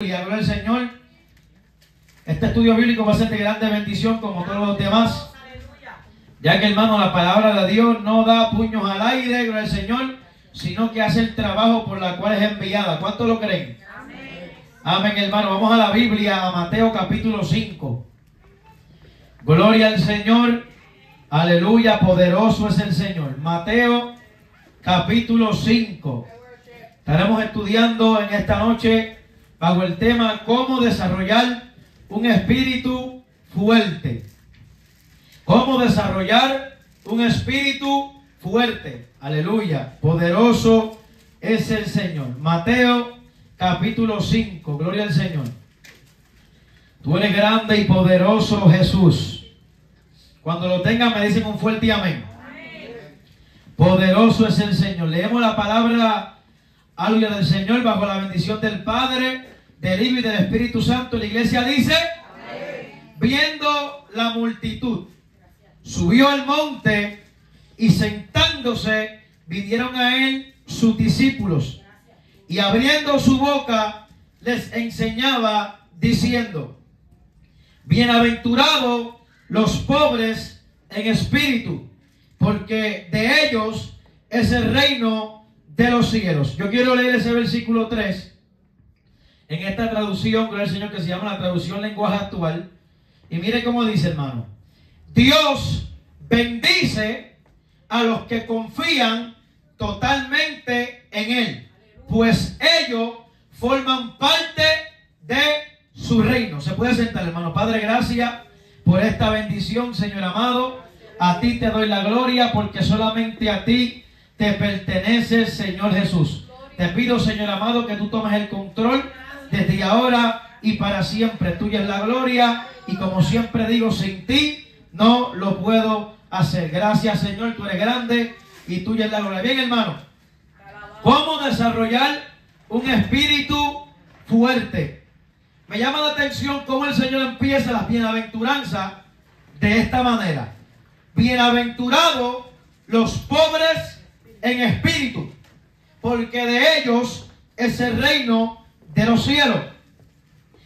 gloria al Señor. Este estudio bíblico va a ser de grande bendición como todos los demás. Ya que hermano, la palabra de Dios no da puños al aire, gloria al Señor, sino que hace el trabajo por la cual es enviada. ¿Cuántos lo creen? Amén. Amén, hermano. Vamos a la Biblia, a Mateo capítulo 5. Gloria al Señor. Aleluya, poderoso es el Señor. Mateo capítulo 5. Estaremos estudiando en esta noche bajo el tema cómo desarrollar un espíritu fuerte. Cómo desarrollar un espíritu fuerte. Aleluya. Poderoso es el Señor. Mateo capítulo 5. Gloria al Señor. Tú eres grande y poderoso Jesús. Cuando lo tengan me dicen un fuerte amén. Poderoso es el Señor. Leemos la palabra aleluya del Señor bajo la bendición del Padre, del Hijo y del Espíritu Santo. La iglesia dice, viendo la multitud, subió al monte y sentándose vinieron a él sus discípulos y abriendo su boca les enseñaba diciendo, bienaventurados los pobres en espíritu, porque de ellos es el reino de los cielos. Yo quiero leer ese versículo 3 en esta traducción, gloria al Señor, que se llama la traducción lenguaje actual. Y mire cómo dice, hermano. Dios bendice a los que confían totalmente en Él, pues ellos forman parte de su reino. Se puede sentar, hermano. Padre, gracias por esta bendición, Señor amado. A ti te doy la gloria porque solamente a ti te pertenece, Señor Jesús. Te pido, Señor amado, que tú tomes el control desde ahora y para siempre. Tuya es la gloria y como siempre digo, sin ti no lo puedo hacer. Gracias, Señor, tú eres grande y tuya es la gloria. Bien, hermano. ¿Cómo desarrollar un espíritu fuerte? Me llama la atención cómo el Señor empieza las bienaventuranzas de esta manera. Bienaventurados los pobres en espíritu, porque de ellos es el reino de los cielos.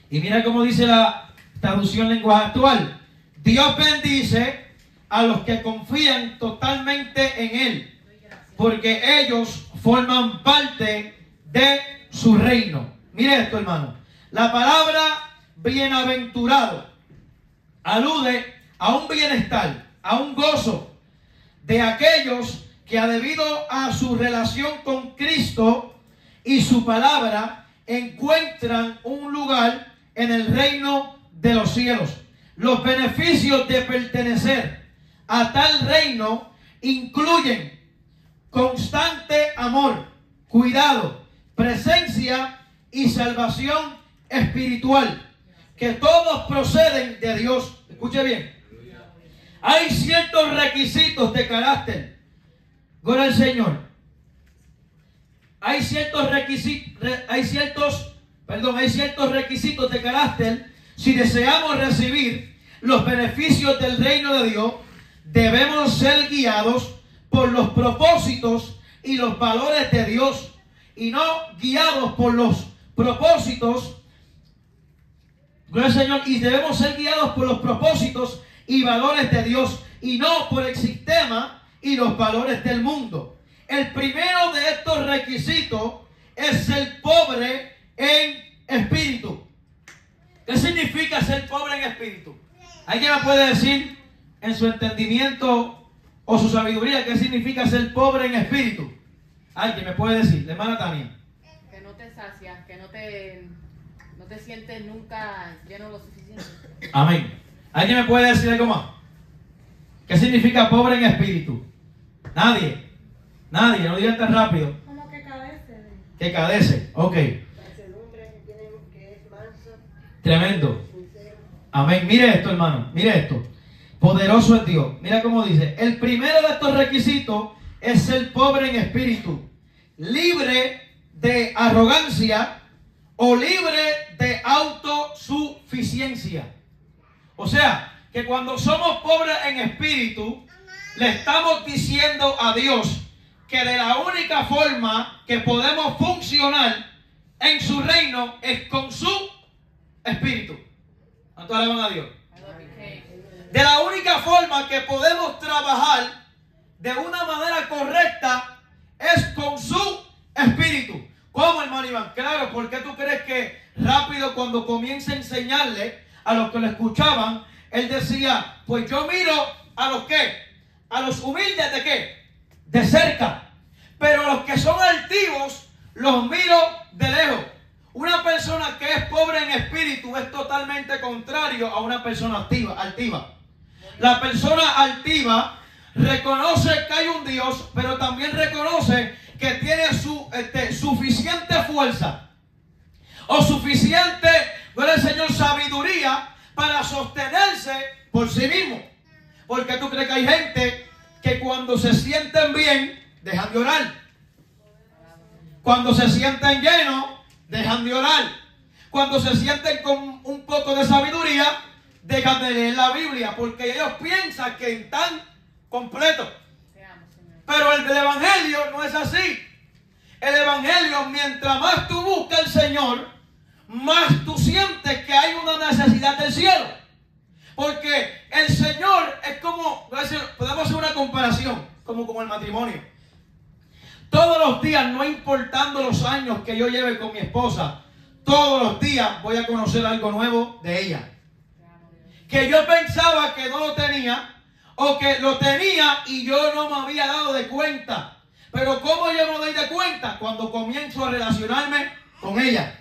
Y mira cómo dice la traducción lenguaje actual. Dios bendice a los que confían totalmente en Él, porque ellos forman parte de su reino. Mire esto, hermano. La palabra bienaventurado alude a un bienestar, a un gozo de aquellos que debido a su relación con Cristo y su palabra encuentran un lugar en el reino de los cielos. Los beneficios de pertenecer a tal reino incluyen constante amor, cuidado, presencia y salvación espiritual, que todos proceden de Dios. Escuche bien. Hay ciertos requisitos de carácter Gloria al Señor. Hay ciertos requisitos, hay ciertos, perdón, hay ciertos requisitos de carácter. Si deseamos recibir los beneficios del reino de Dios, debemos ser guiados por los propósitos y los valores de Dios y no guiados por los propósitos. Gloria Señor. Y debemos ser guiados por los propósitos y valores de Dios y no por el sistema y los valores del mundo. El primero de estos requisitos es ser pobre en espíritu. ¿Qué significa ser pobre en espíritu? ¿Alguien me puede decir en su entendimiento o su sabiduría qué significa ser pobre en espíritu? ¿Alguien me puede decir? Hermana Tania. Que no te sacias, que no te, no te sientes nunca lleno lo suficiente. Amén. ¿Alguien me puede decir algo más? ¿Qué significa pobre en espíritu? Nadie. Nadie, no digan tan rápido. Como que cadece. Que cadece, ok. Tremendo. Amén. Mire esto, hermano. Mire esto. Poderoso es Dios. Mira cómo dice. El primero de estos requisitos es ser pobre en espíritu. Libre de arrogancia o libre de autosuficiencia. O sea, que cuando somos pobres en espíritu, le estamos diciendo a Dios que de la única forma que podemos funcionar en su reino es con su espíritu. ¿Cuánto alaban a Dios? De la única forma que podemos trabajar de una manera correcta es con su espíritu. ¿Cómo, hermano Iván? Claro, ¿por qué tú crees que rápido cuando comienza a enseñarle a los que lo escuchaban, él decía, pues yo miro a los que, a los humildes de qué? De cerca. Pero los que son altivos, los miro de lejos. Una persona que es pobre en espíritu es totalmente contrario a una persona activa, altiva. La persona altiva reconoce que hay un Dios, pero también reconoce que tiene su este, suficiente fuerza o suficiente, Señor, sabiduría para sostenerse por sí mismo. Porque tú crees que hay gente que cuando se sienten bien, dejan de orar. Cuando se sienten llenos, dejan de orar. Cuando se sienten con un poco de sabiduría, dejan de leer la Biblia, porque ellos piensan que están completos. Pero el Evangelio no es así. El Evangelio, mientras más tú buscas al Señor, más tú sientes que hay una necesidad del cielo. Porque el Señor es como, podemos hacer una comparación, como, como el matrimonio. Todos los días, no importando los años que yo lleve con mi esposa, todos los días voy a conocer algo nuevo de ella. Que yo pensaba que no lo tenía, o que lo tenía y yo no me había dado de cuenta. Pero ¿cómo yo me doy de cuenta? Cuando comienzo a relacionarme con ella.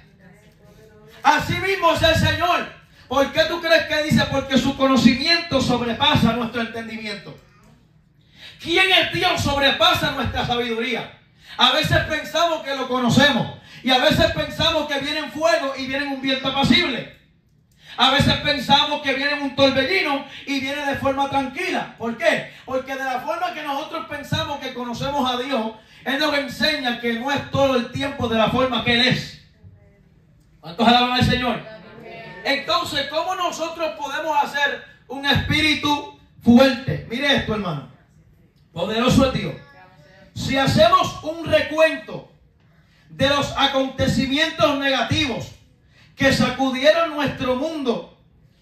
Así mismo es el Señor. ¿Por qué tú crees que dice? Porque su conocimiento sobrepasa nuestro entendimiento. ¿Quién es Dios sobrepasa nuestra sabiduría? A veces pensamos que lo conocemos. Y a veces pensamos que viene en fuego y viene un viento apacible. A veces pensamos que viene un torbellino y viene de forma tranquila. ¿Por qué? Porque de la forma que nosotros pensamos que conocemos a Dios, Él nos enseña que no es todo el tiempo de la forma que Él es. ¿Cuántos alaban al Señor? Entonces, ¿cómo nosotros podemos hacer un espíritu fuerte? Mire esto, hermano. Poderoso es Dios si hacemos un recuento de los acontecimientos negativos que sacudieron nuestro mundo,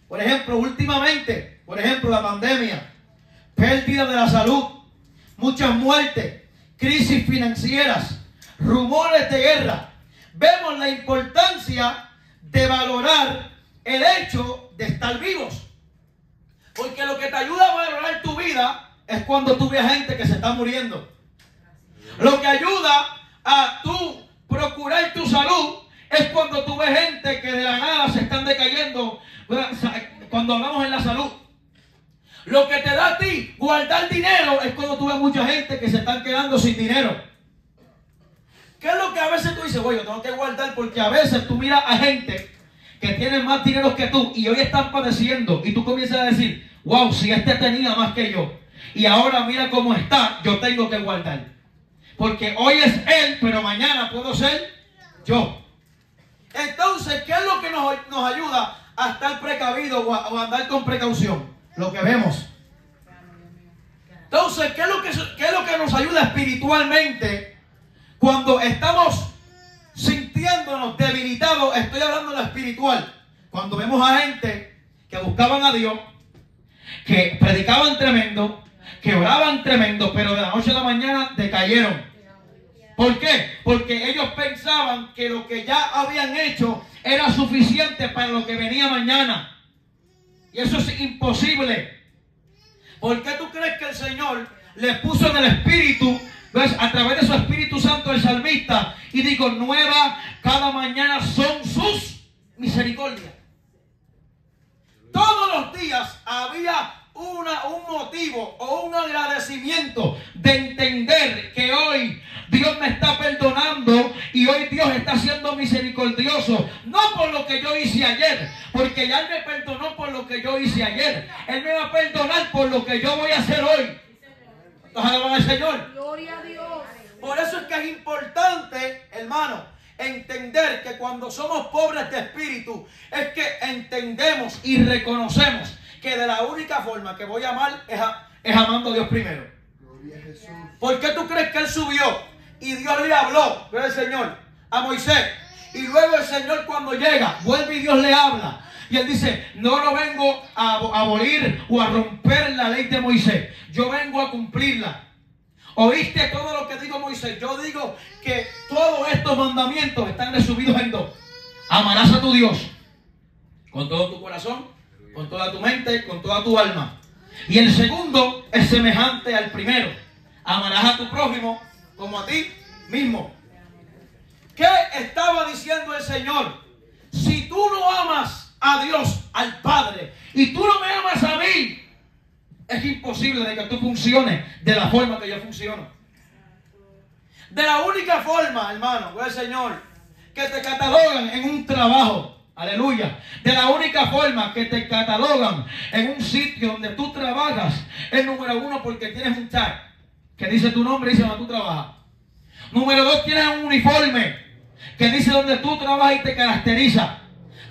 por ejemplo, últimamente, por ejemplo, la pandemia, pérdida de la salud, muchas muertes, crisis financieras, rumores de guerra, vemos la importancia de valorar el hecho de estar vivos. Porque lo que te ayuda a valorar tu vida es cuando tú ves gente que se está muriendo. Lo que ayuda a tú procurar tu salud es cuando tú ves gente que de la nada se están decayendo. Cuando hablamos en la salud. Lo que te da a ti guardar dinero es cuando tú ves mucha gente que se están quedando sin dinero. ¿Qué es lo que a veces tú dices? Oye, yo tengo que guardar porque a veces tú miras a gente que tiene más dinero que tú y hoy están padeciendo y tú comienzas a decir, wow, si este tenía más que yo y ahora mira cómo está, yo tengo que guardar. Porque hoy es Él, pero mañana puedo ser yo. Entonces, ¿qué es lo que nos, ayuda a estar precavido o a, andar con precaución? Lo que vemos. Entonces, ¿qué es, lo que, ¿qué es lo que nos ayuda espiritualmente cuando estamos sintiéndonos debilitados? Estoy hablando de lo espiritual. Cuando vemos a gente que buscaban a Dios, que predicaban tremendo, que oraban tremendo, pero de la noche a la mañana decayeron. ¿Por qué? Porque ellos pensaban que lo que ya habían hecho era suficiente para lo que venía mañana. Y eso es imposible. ¿Por qué tú crees que el Señor le puso en el Espíritu, ¿ves? a través de su Espíritu Santo el salmista, y digo, nueva cada mañana son sus misericordias? Todos los días había una, un motivo o un agradecimiento de entender que hoy Dios me está perdonando y hoy Dios está siendo misericordioso. No por lo que yo hice ayer, porque ya Él me perdonó por lo que yo hice ayer. Él me va a perdonar por lo que yo voy a hacer hoy. Alaban al Señor. Gloria a Dios. Por eso es que es importante, hermano, entender que cuando somos pobres de espíritu, es que entendemos y reconocemos que de la única forma que voy a amar es, es amando a Dios primero. ¿Por qué tú crees que Él subió y Dios le habló, el Señor, a Moisés? Y luego el Señor cuando llega, vuelve y Dios le habla. Y él dice, no lo vengo a abolir o a romper la ley de Moisés. Yo vengo a cumplirla. ¿Oíste todo lo que digo Moisés? Yo digo que todos estos mandamientos están resumidos en dos. Amarás a tu Dios con todo tu corazón, con toda tu mente, con toda tu alma. Y el segundo es semejante al primero. Amarás a tu prójimo como a ti mismo. ¿Qué estaba diciendo el Señor? Si tú no amas a Dios, al Padre, y tú no me amas a mí, es imposible de que tú funciones de la forma que yo funciono. De la única forma, hermano, el Señor, que te catalogan en un trabajo. Aleluya. De la única forma que te catalogan en un sitio donde tú trabajas es número uno porque tienes un tag que dice tu nombre y dice donde tú trabajas. Número dos, tienes un uniforme que dice donde tú trabajas y te caracteriza.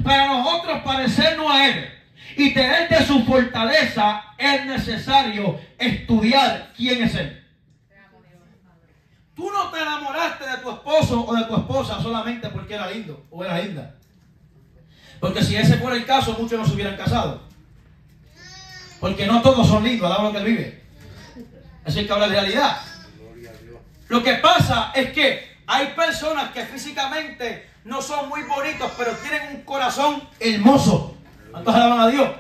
Para nosotros parecernos a Él y tener de su fortaleza es necesario estudiar quién es Él. Tú no te enamoraste de tu esposo o de tu esposa solamente porque era lindo o era linda. Porque si ese fuera el caso, muchos no se hubieran casado. Porque no todos son lindos, a lo que él vive. Hay que hablar de realidad. Lo que pasa es que hay personas que físicamente no son muy bonitos, pero tienen un corazón hermoso. ¿Cuántos alaban a Dios?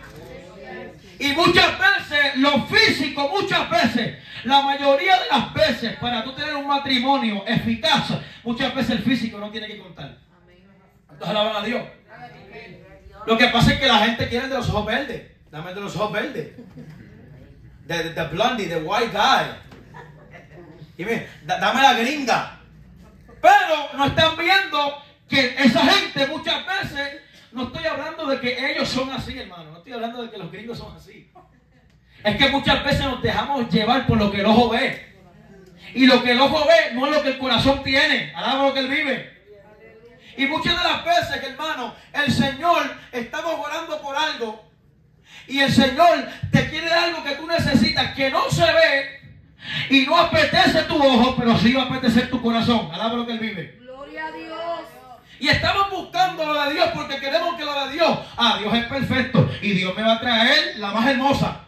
Y muchas veces, lo físico, muchas veces, la mayoría de las veces, para tú tener un matrimonio eficaz, muchas veces el físico no tiene que contar. ¿Cuántos alaban a Dios? Lo que pasa es que la gente quiere de los ojos verdes. Dame de los ojos verdes. De, the blondie, the white guy. Y dame la gringa. Pero no están viendo que esa gente muchas veces, no estoy hablando de que ellos son así, hermano. No estoy hablando de que los gringos son así. Es que muchas veces nos dejamos llevar por lo que el ojo ve. Y lo que el ojo ve no es lo que el corazón tiene. Alaba lo que él vive. Y muchas de las veces, hermano, el Señor estamos orando por algo. Y el Señor te quiere algo que tú necesitas, que no se ve. Y no apetece tu ojo, pero sí va a apetecer tu corazón. Alaba lo que Él vive. Y estamos buscando lo de Dios porque queremos que lo de Dios. Ah, Dios es perfecto. Y Dios me va a traer la más hermosa.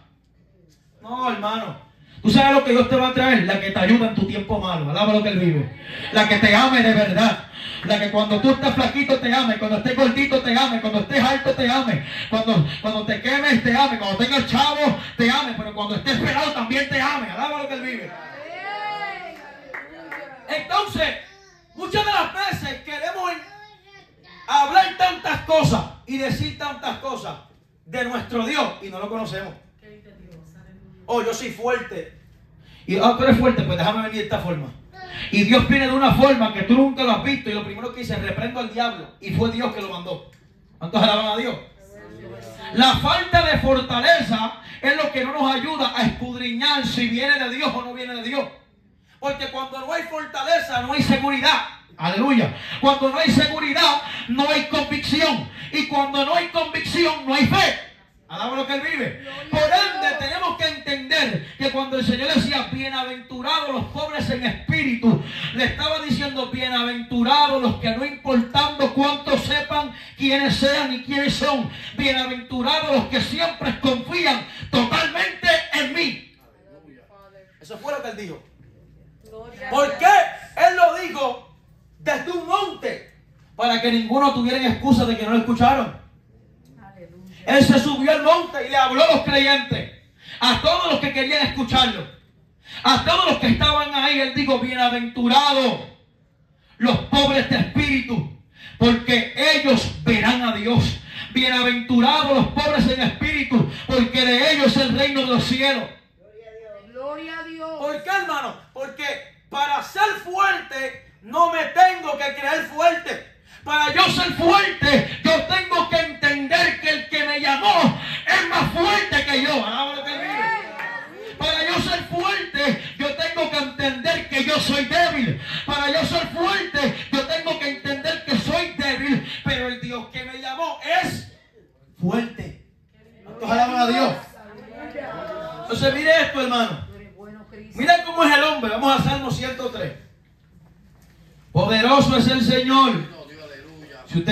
No, hermano. Tú sabes lo que Dios te va a traer, la que te ayuda en tu tiempo malo. Alaba lo que Él vive. La que te ame de verdad. La que cuando tú estás flaquito te ame, cuando estés gordito te ame, cuando estés alto te ame, cuando, cuando te quemes te ame, cuando tengas chavo te ame, pero cuando estés pelado también te ame. Alaba lo que Él vive. Entonces, muchas de las veces queremos hablar tantas cosas y decir tantas cosas de nuestro Dios y no lo conocemos. Oh, yo soy fuerte. Y, oh, tú eres fuerte, pues déjame venir de esta forma. Y Dios viene de una forma que tú nunca lo has visto. Y lo primero que dice, reprendo al diablo. Y fue Dios que lo mandó. ¿Cuántos alaban a Dios? La falta de fortaleza es lo que no nos ayuda a escudriñar si viene de Dios o no viene de Dios. Porque cuando no hay fortaleza, no hay seguridad. Aleluya. Cuando no hay seguridad, no hay convicción. Y cuando no hay convicción, no hay fe. Alaba lo que Él vive. Por ende, tenemos que entender que cuando el Señor decía, bienaventurados los pobres en espíritu, le estaba diciendo, bienaventurados los que no importando cuántos sepan quiénes sean y quiénes son, bienaventurados los que siempre confían totalmente en mí. Eso fue lo que Él dijo. ¿Por qué Él lo dijo desde un monte? Para que ninguno tuviera excusa de que no lo escucharon. Él se subió al monte y le habló a los creyentes, a todos los que querían escucharlo, a todos los que estaban ahí. Él dijo, bienaventurados los pobres de espíritu, porque ellos verán a Dios. Bienaventurados los pobres en espíritu, porque de ellos es el reino de los cielos. Gloria a Dios. ¿Por qué, hermano? Porque para ser fuerte no me tengo que creer fuerte. Para yo ser fuerte,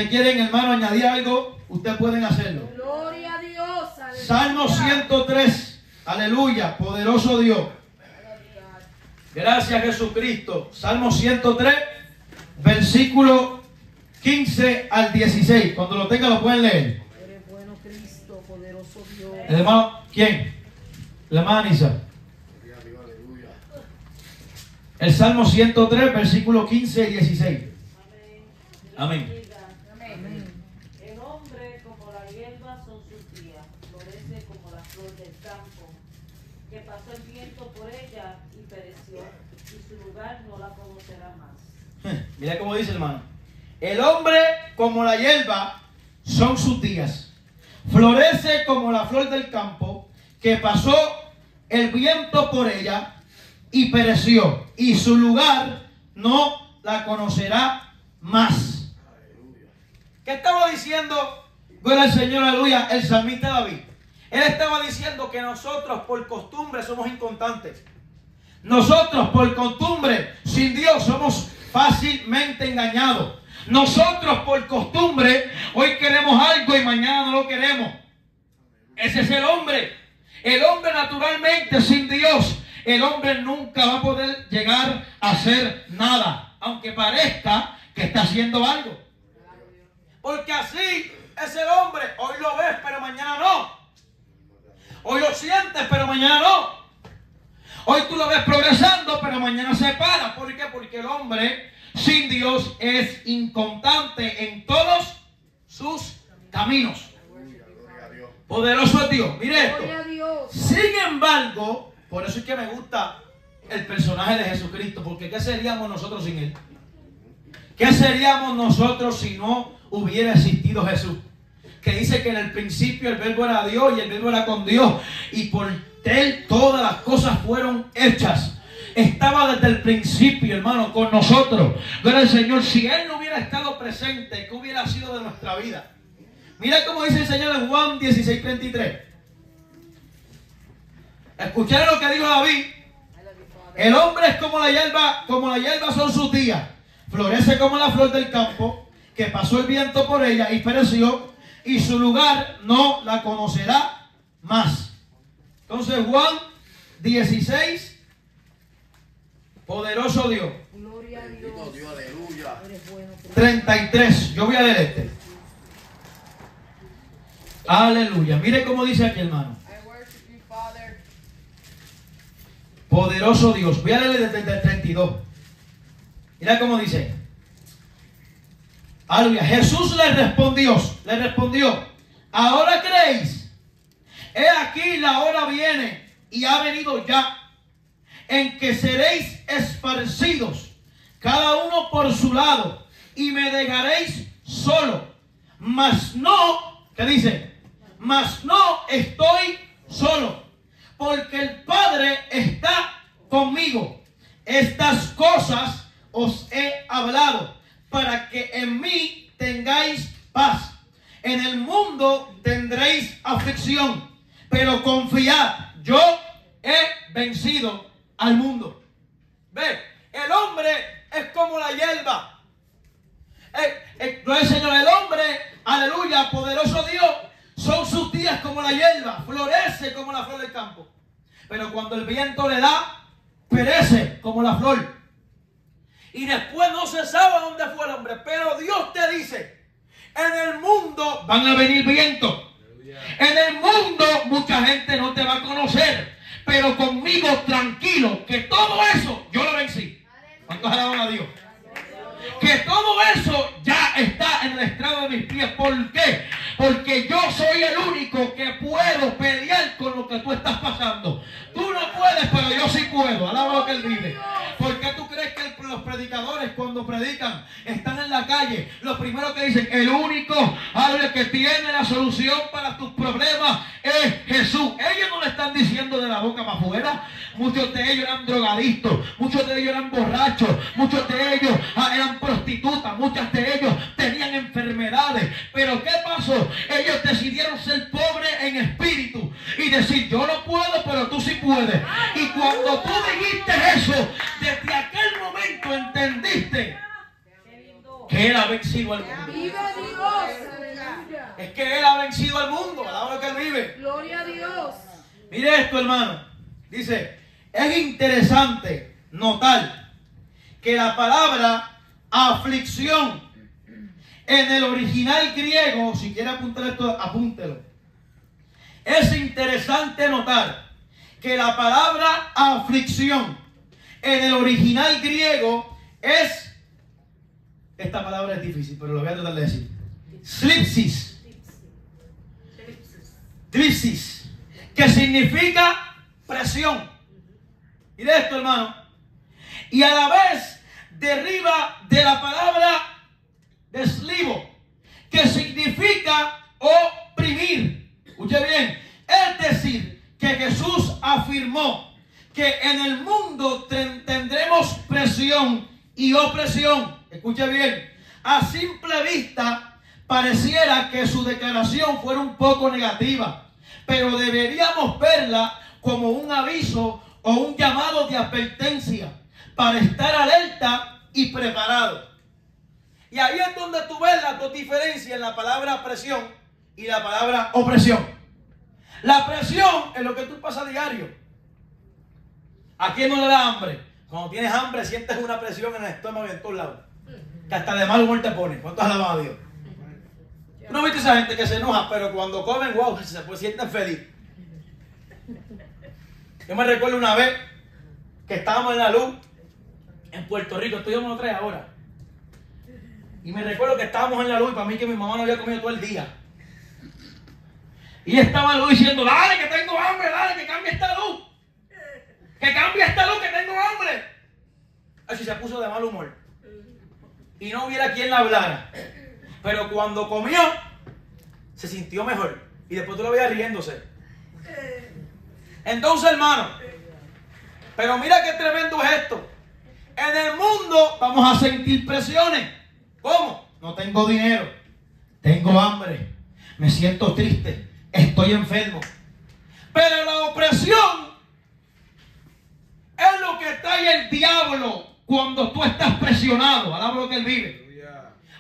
Si usted quiere, hermano, añadir algo, usted pueden hacerlo. Gloria a Dios. aleluya. Salmo 103. Aleluya, poderoso Dios. Gracias Jesucristo. Salmo 103, versículo 15 al 16. Cuando lo tenga lo pueden leer. Eres bueno, Cristo, poderoso Dios. El hermano, ¿quién? La hermana Anisa. El Salmo 103, versículo 15 y 16. Amén. Amén. El hombre como la hierba son sus días, florece como la flor del campo, que pasó el viento por ella y pereció, y su lugar no la conocerá más. Mira cómo dice hermano. El hombre como la hierba son sus días. Florece como la flor del campo que pasó el viento por ella y pereció. Y su lugar no la conocerá más. ¿Qué estaba diciendo? Gloria al Señor, aleluya, el salmista David. Él estaba diciendo que nosotros por costumbre somos inconstantes. Nosotros por costumbre, sin Dios, somos fácilmente engañados. Nosotros por costumbre, hoy queremos algo y mañana no lo queremos. Ese es el hombre. El hombre naturalmente sin Dios, el hombre nunca va a poder llegar a hacer nada, aunque parezca que está haciendo algo. Porque así es el hombre. Hoy lo ves, pero mañana no. Hoy lo sientes, pero mañana no. Hoy tú lo ves progresando, pero mañana se para. ¿Por qué? Porque el hombre sin Dios es inconstante en todos sus caminos. Poderoso es Dios. Mire esto. Sin embargo, por eso es que me gusta el personaje de Jesucristo, porque ¿qué seríamos nosotros sin Él? ¿Qué seríamos nosotros si no hubiera existido Jesús? Que dice que en el principio el verbo era Dios y el verbo era con Dios y por Él todas las cosas fueron hechas. Estaba desde el principio, hermano, con nosotros. Pero el Señor, si Él no hubiera estado presente, ¿qué hubiera sido de nuestra vida? Mira cómo dice el Señor en Juan 16:33. Escucharon lo que dijo David. El hombre es como la hierba, como la hierba son sus días. Florece como la flor del campo, que pasó el viento por ella y pereció, y su lugar no la conocerá más. Entonces Juan 16, poderoso Dios. Gloria a Dios. Bendito Dios, aleluya. Eres bueno, Cristo. 33. Yo voy a leer este. Aleluya. Mire cómo dice aquí, hermano. I worship you, Father. Poderoso Dios. Voy a leer desde el 32. Mira cómo dice. Aleluya. Jesús le respondió. Le respondió. Ahora creéis. He aquí la hora viene y ha venido ya. En que seréis esparcidos. Cada uno por su lado. Y me dejaréis solo. Mas no. ¿Qué dice? Mas no estoy solo. Porque el Padre está conmigo. Estas cosas os he hablado para que en mí tengáis paz. En el mundo tendréis aflicción, pero confiad, yo he vencido al mundo. Ve, el hombre es como la hierba. Eh, eh, no es Señor, el hombre, aleluya, poderoso Dios, son sus días como la hierba, florece como la flor del campo. Pero cuando el viento le da, perece como la flor. Y después no se sabe dónde fue el hombre. Pero Dios te dice, en el mundo van a venir vientos. En el mundo mucha gente no te va a conocer. Pero conmigo tranquilo, que todo eso yo lo vencí. ¿Cuántos alaban a Dios? Que todo eso ya está en el estrado de mis pies. ¿Por qué? Porque yo soy el único que puedo pelear con lo que tú estás pasando. Tú no puedes, pero yo sí puedo. Alaba lo que él vive. ¿Por qué tú los predicadores cuando predican están en la calle? Lo primero que dicen, el único aleluya, que tiene la solución para tus problemas es Jesús. Ellos no le están diciendo de la boca para afuera. Muchos de ellos eran drogadictos, muchos de ellos eran borrachos, muchos de ellos ah, eran prostitutas, muchas de ellos tenían enfermedades. Pero ¿qué pasó? Ellos decidieron ser pobres en espíritu y decir, yo no puedo, pero tú sí puedes. Y cuando tú dijiste eso, desde aquel momento entendiste que él ha vencido al mundo. Vive vencido al mundo. A la hora que Él vive. Gloria a Dios. Mire esto, hermano. Dice, es interesante notar que la palabra aflicción en el original griego, si quiere apuntar esto, apúntelo. Es interesante notar que la palabra aflicción en el original griego es, esta palabra es difícil, pero lo voy a tratar de decir. Slipsis. Tripsis. Que significa presión. Y de esto, hermano. Y a la vez deriva de la palabra deslivo, que significa oprimir. Escuche bien. Es decir, que Jesús afirmó que en el mundo ten- tendremos presión y opresión. Escuche bien. A simple vista pareciera que su declaración fuera un poco negativa, pero deberíamos verla como un aviso o un llamado de advertencia para estar alerta y preparado. Y ahí es donde tú ves las dos diferencias en la palabra presión y la palabra opresión. La presión es lo que tú pasas diario. ¿A quién no le da hambre? Cuando tienes hambre sientes una presión en el estómago y en todos lados. Que hasta de mal humor te pone. ¿Cuántos alaban a Dios? ¿Tú no viste esa gente que se enoja, pero cuando comen, wow, se pues, sienten feliz? Yo me recuerdo una vez que estábamos en la luz en Puerto Rico. Esto yo me lo trae ahora. Y me recuerdo que estábamos en la luz y para mí que mi mamá no había comido todo el día. Y estaba la luz diciendo, dale que tengo hambre, dale que cambie esta luz. Que cambie esta luz que tengo hambre. Así se puso de mal humor. Y no hubiera quien la hablara. Pero cuando comió, se sintió mejor. Y después tú lo veías riéndose. Entonces, hermano, pero mira qué tremendo es esto. En el mundo vamos a sentir presiones. ¿Cómo? No tengo dinero. Tengo hambre. Me siento triste. Estoy enfermo. Pero la opresión es lo que trae el diablo cuando tú estás presionado. Alaba lo que él vive.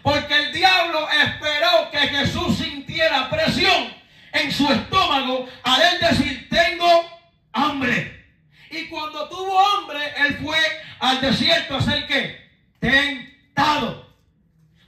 Porque el diablo esperó que Jesús sintiera presión en su estómago al él decir, tengo hambre. Y cuando tuvo hambre, él fue al desierto a hacer qué? Tentado.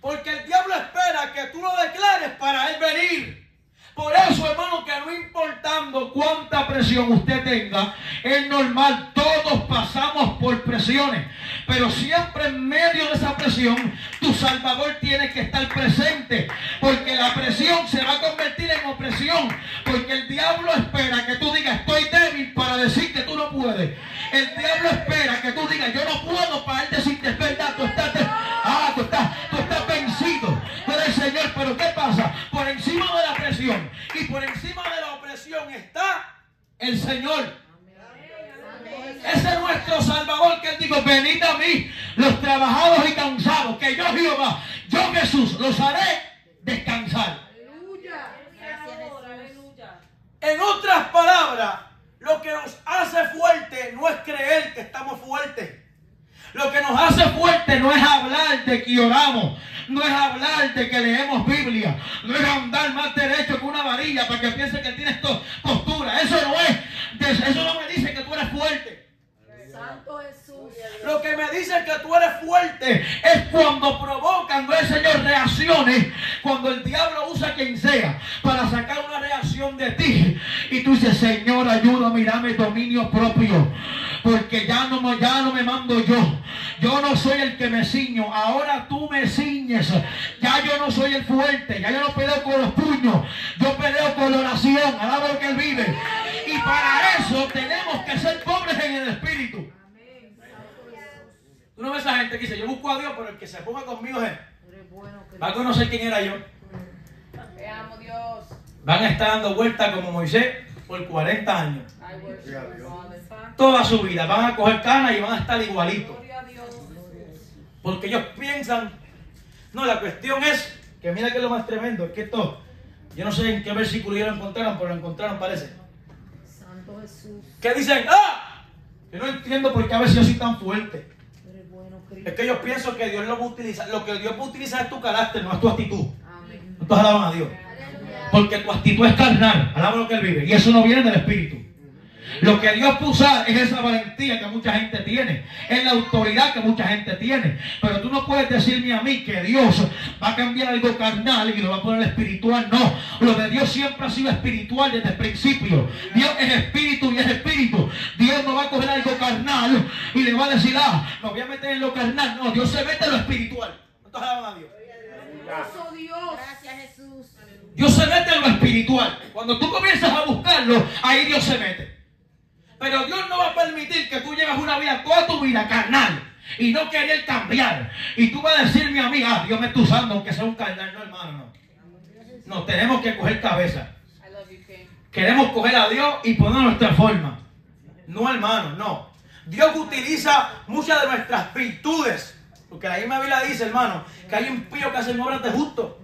Porque el diablo espera que tú lo declares para él venir. Por eso, hermano, que no importando cuánta presión usted tenga, es normal, todos pasamos por presiones. Pero siempre en medio de esa presión, tu Salvador tiene que estar presente. Porque la presión se va a convertir en opresión. Porque el diablo espera que tú digas, estoy débil para decir que tú no puedes. El diablo espera que tú digas, yo no puedo para él decirte, el Señor. Ese es nuestro Salvador que dijo, venid a mí, los trabajados y cansados, que yo Jehová, yo Jesús, los haré descansar. Aleluya. En otras palabras, lo que nos hace fuerte no es creer que estamos fuertes. Lo que nos hace fuerte no es hablar de que oramos, no es hablar de que leemos Biblia, no es andar más derecho que una varilla para que piense que tienes postura. Eso no es, eso no me dice que tú eres fuerte. Santo Jesús. Lo que me dice que tú eres fuerte es cuando provocan, no el Señor, reacciones, cuando el diablo usa quien sea para sacar una reacción de ti. Y tú dices, Señor, ayúdame y dame dominio propio. Porque ya no, me- ya no me mando yo. Yo no soy el que me ciño. Ahora tú me ciñes. Ya yo no soy el fuerte. Ya yo no peleo con los puños. Yo peleo con la oración. Alaba lo que Él vive. Y para eso tenemos que ser pobres en el espíritu. Tú no ves a esa gente que dice, yo busco a Dios, pero el que se ponga conmigo es... Bueno, Va a conocer quién era yo. Te amo, Dios. Van a estar dando vueltas como Moisés por 40 años. Toda su vida. Van a coger canas y van a estar igualitos. Gloria a Dios. Porque ellos piensan... No, la cuestión es que mira que es lo más tremendo. Es que esto... Yo no sé en qué versículo ya lo encontraron, pero lo encontraron parece. Santo Jesús. Que dicen, ¡ah! Yo no entiendo por qué a veces yo soy tan fuerte. Es que yo pienso que Dios lo va a utilizar. Lo que Dios va a utilizar es tu carácter, no es tu actitud. ¿Cuántos alaban a Dios? Porque tu actitud es carnal. Alaba lo que él vive. Y eso no viene del Espíritu. Lo que Dios puso es esa valentía que mucha gente tiene, es la autoridad que mucha gente tiene. Pero tú no puedes decirme a mí que Dios va a cambiar algo carnal y lo va a poner espiritual. No, lo de Dios siempre ha sido espiritual desde el principio. Dios es espíritu y es espíritu. Dios no va a coger algo carnal y le va a decir, ah, me voy a meter en lo carnal. No, Dios se mete en lo espiritual. ¿Cuántos alaban a Dios? Dios. Gracias, Jesús. Dios se mete en lo espiritual. Cuando tú comienzas a buscarlo, ahí Dios se mete. Pero Dios no va a permitir que tú lleves una vida, toda tu vida carnal. Y no querer cambiar. Y tú vas a decirme a mí, ah, Dios me está usando, aunque sea un carnal. No, hermano, no. No, tenemos que coger cabeza. Queremos coger a Dios y poner nuestra forma. No, hermano, no. Dios utiliza muchas de nuestras virtudes. Porque la misma Biblia dice, hermano, que hay impíos que hacen obras de justo.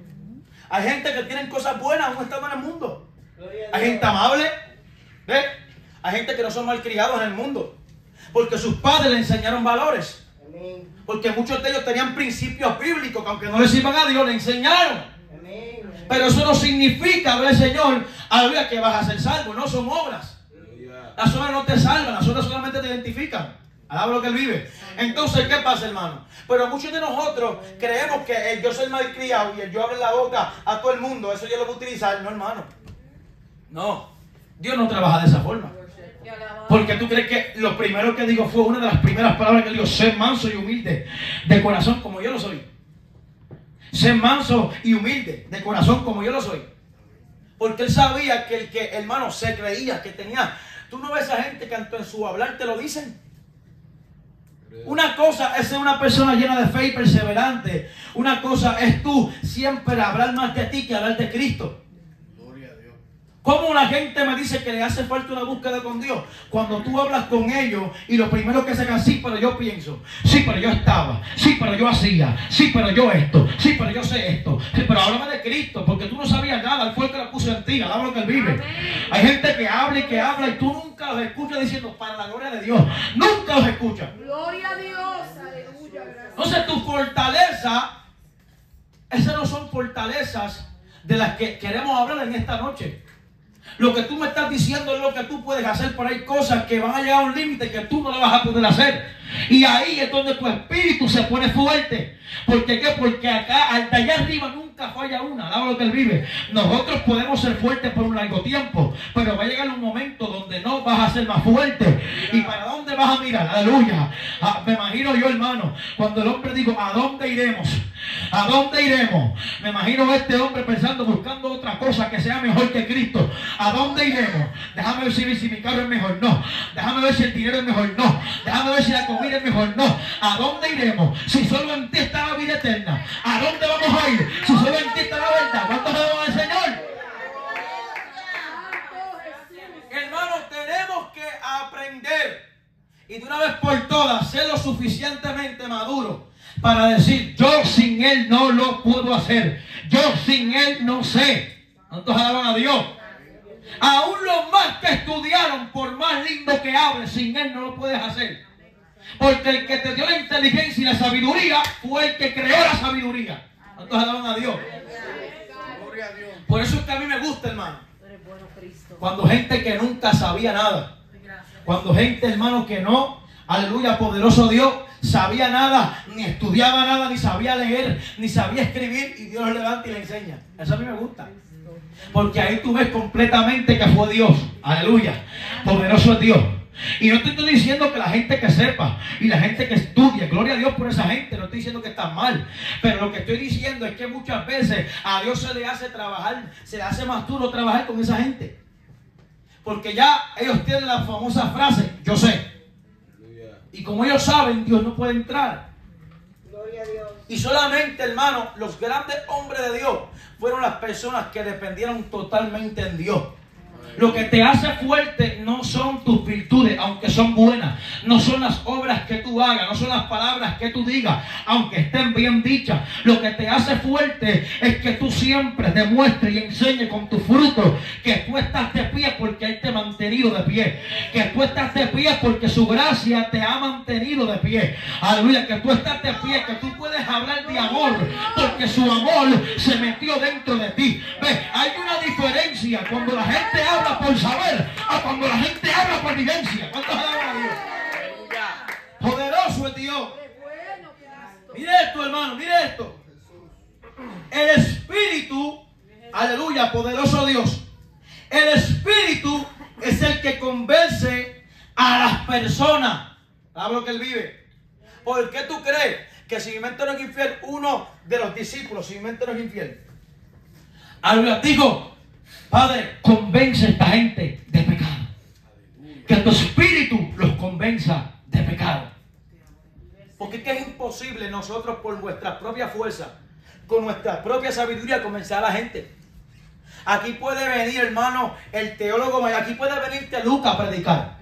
Hay gente que tienen cosas buenas aún estando en el mundo. Hay gente amable. ¿Ves? Hay gente que no son malcriados en el mundo. Porque sus padres le enseñaron valores. Porque muchos de ellos tenían principios bíblicos que aunque no les iban a Dios, le enseñaron. Pero eso no significa, ¿ves, Señor? Aleluya, que vas a ser salvo. No son obras. Las obras no te salvan, las obras solamente te identifican. Alaba lo que él vive. Entonces, ¿qué pasa, hermano? Pero muchos de nosotros creemos que el yo soy malcriado y el yo abro la boca a todo el mundo, eso yo lo voy a utilizar. No, hermano. No. Dios no trabaja de esa forma. Porque tú crees que lo primero que digo fue una de las primeras palabras que digo, ser manso y humilde de corazón como yo lo soy. Ser manso y humilde de corazón como yo lo soy. Porque él sabía que el que, hermano, se creía que tenía. Tú no ves a gente que en su hablar te lo dicen. Una cosa es ser una persona llena de fe y perseverante. Una cosa es tú siempre hablar más de ti que hablar de Cristo. ¿Cómo la gente me dice que le hace falta una búsqueda con Dios? Cuando tú hablas con ellos y lo primero que se hagan, sí, pero yo pienso, sí, pero yo estaba, sí, pero yo hacía, sí, pero yo esto, sí, pero yo sé esto, sí, pero háblame de Cristo, porque tú no sabías nada, Él fue el que lo puso en ti, alaba lo que Él vive. Hay gente que habla y que habla y tú nunca los escuchas diciendo, para la gloria de Dios, nunca los escuchas. Gloria a Dios. Aleluya. Gracias. Entonces tu fortaleza, esas no son fortalezas de las que queremos hablar en esta noche. Lo que tú me estás diciendo es lo que tú puedes hacer, pero hay cosas que van a llegar a un límite que tú no lo vas a poder hacer. Y ahí es donde tu espíritu se pone fuerte. ¿Por qué? Porque acá, de allá arriba nunca falla una, alaba lo que él vive. Nosotros podemos ser fuertes por un largo tiempo, pero va a llegar un momento donde no vas a ser más fuerte. ¿Y para dónde vas a mirar? Aleluya. Ah, me imagino yo, hermano, cuando el hombre dijo, ¿a dónde iremos? ¿A dónde iremos? Me imagino a este hombre pensando, buscando otra cosa que sea mejor que Cristo. ¿A dónde iremos? Déjame ver si, mi carro es mejor. No. Déjame ver si el dinero es mejor. No. Déjame ver si la es mejor. No. ¿A dónde iremos? Si solo en ti está la vida eterna. ¿A dónde vamos a ir? Si solo en ti está la verdad. ¿Cuántos alabamos al Señor? Santo Jesús. Hermano, tenemos que aprender y de una vez por todas ser lo suficientemente maduro para decir, yo sin Él no lo puedo hacer. Yo sin Él no sé. ¿Cuántos alaban a Dios? Aún los más que estudiaron, por más lindo que hablen, sin Él no lo puedes hacer. Porque el que te dio la inteligencia y la sabiduría fue el que creó la sabiduría. ¿Cuántos alaban a Dios? Por eso es que a mí me gusta, hermano. Cuando gente que nunca sabía nada. Cuando gente, hermano, que no, aleluya, poderoso Dios, sabía nada, ni estudiaba nada, ni sabía leer, ni sabía escribir, y Dios lo levanta y le enseña. Eso a mí me gusta. Porque ahí tú ves completamente que fue Dios. Aleluya. Poderoso es Dios. Y no te estoy diciendo que la gente que sepa y la gente que estudie, gloria a Dios por esa gente, no estoy diciendo que está mal. Pero lo que estoy diciendo es que muchas veces a Dios se le hace trabajar, se le hace más duro trabajar con esa gente. Porque ya ellos tienen la famosa frase, yo sé. Y como ellos saben, Dios no puede entrar. Y solamente, hermano, los grandes hombres de Dios fueron las personas que dependieron totalmente en Dios. Lo que te hace fuerte no son tus virtudes, aunque son buenas. No son las obras que tú hagas, no son las palabras que tú digas, aunque estén bien dichas. Lo que te hace fuerte es que tú siempre demuestres y enseñes con tu fruto que tú estás de pie porque Él te mantiene mantenido de pie. Que tú estás de pie porque su gracia te ha mantenido de pie. Aleluya, que tú estás de pie, que tú puedes hablar de amor porque su amor se metió dentro de ti. Ve, hay una diferencia cuando la gente habla por saber a cuando la gente habla por vivencia. ¿Cuántos alaban a Dios? Poderoso es Dios. Mire esto, hermano, mire esto. El Espíritu, aleluya, poderoso Dios. El Espíritu es el que convence a las personas. ¿Sabes lo que él vive? ¿Por qué tú crees que si mi mente no es infiel, uno de los discípulos, si mi mente no es infiel? Aleluya, digo, Padre, convence a esta gente de pecado. Que tu Espíritu los convenza de pecado. Porque es que es imposible nosotros por nuestra propia fuerza, con nuestra propia sabiduría, convencer a la gente. Aquí puede venir, hermano, el teólogo, aquí puede venirte Lucas a predicar.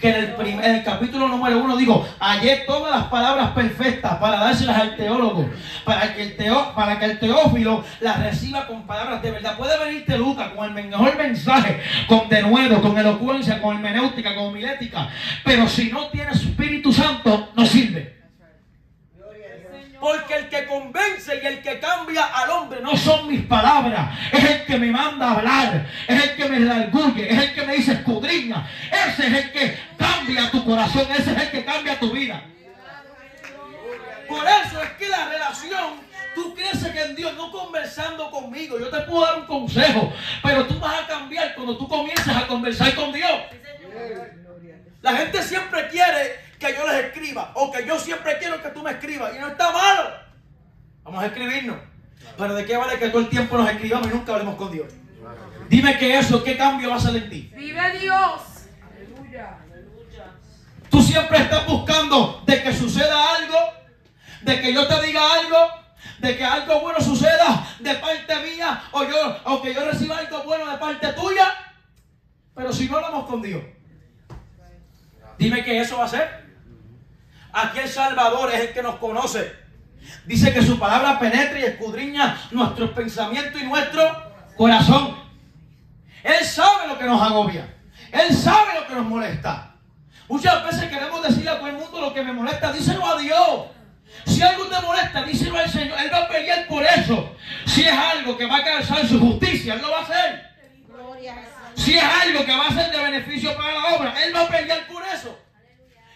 Que en el, prim- en el capítulo número uno digo, hallé todas las palabras perfectas para dárselas al teólogo, para que el, teo, para que el teófilo las reciba con palabras de verdad. Puede venirte Lucas con el mejor mensaje, con denuedo, con elocuencia, con hermenéutica, con homilética. Pero si no tiene Espíritu Santo, no sirve. Porque el que convence y el que cambia al hombre no son mis palabras. Es el que me manda a hablar. Es el que me larguye. Es el que me dice escudriña. Ese es el que cambia tu corazón. Ese es el que cambia tu vida. Por eso es que la relación, tú creces que en Dios, no conversando conmigo. Yo te puedo dar un consejo. Pero tú vas a cambiar cuando tú comiences a conversar con Dios. La gente siempre quiere que yo les escriba o que yo siempre quiero que tú me escribas y no está malo. Vamos a escribirnos. Pero de qué vale que todo el tiempo nos escribamos y nunca hablemos con Dios. Dime que eso, qué cambio va a hacer en ti. Vive Dios. Aleluya. Tú siempre estás buscando de que suceda algo, de que yo te diga algo, de que algo bueno suceda de parte mía o yo o que yo reciba algo bueno de parte tuya. Pero si no hablamos con Dios, dime que eso va a ser. Aquí el Salvador es el que nos conoce. Dice que su palabra penetra y escudriña nuestros pensamientos y nuestro corazón. Él sabe lo que nos agobia. Él sabe lo que nos molesta. Muchas veces queremos decirle a todo el mundo lo que me molesta. Díselo a Dios. Si algo te molesta, díselo al Señor. Él va a pelear por eso. Si es algo que va a causar su justicia, Él lo va a hacer. Si es algo que va a ser de beneficio para la obra, Él va a pelear por eso.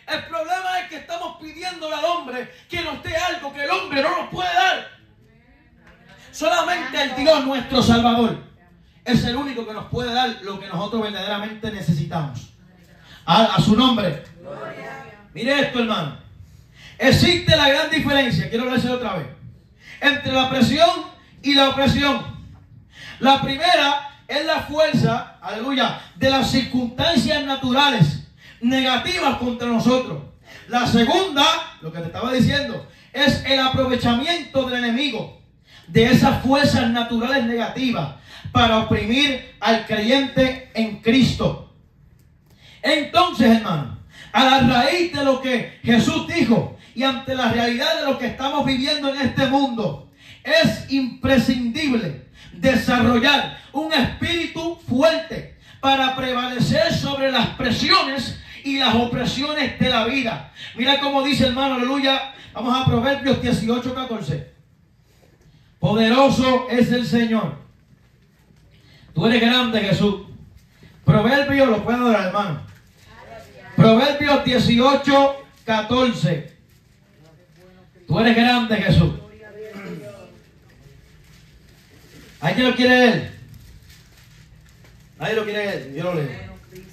El problema es que estamos pidiéndole al hombre que nos dé algo que el hombre no nos puede dar. Solamente el Dios, nuestro Salvador, es el único que nos puede dar lo que nosotros verdaderamente necesitamos. A, su nombre. Mire esto, hermano. Existe la gran diferencia, quiero decirlo otra vez, entre la presión y la opresión. La primera es la fuerza, aleluya, de las circunstancias naturales negativas contra nosotros. La segunda, lo que te estaba diciendo, es el aprovechamiento del enemigo de esas fuerzas naturales negativas para oprimir al creyente en Cristo. Entonces, hermano, a la raíz de lo que Jesús dijo y ante la realidad de lo que estamos viviendo en este mundo, es imprescindible desarrollar un espíritu fuerte para prevalecer sobre las presiones y las opresiones de la vida. Mira cómo dice hermano, aleluya. Vamos a Proverbios 18, 14. Poderoso es el Señor. Tú eres grande, Jesús. Proverbios, lo puedo dar, hermano. Proverbios 18, 14. Tú eres grande, Jesús. ¿Alguien lo quiere leer? Nadie lo quiere leer. Yo lo leo.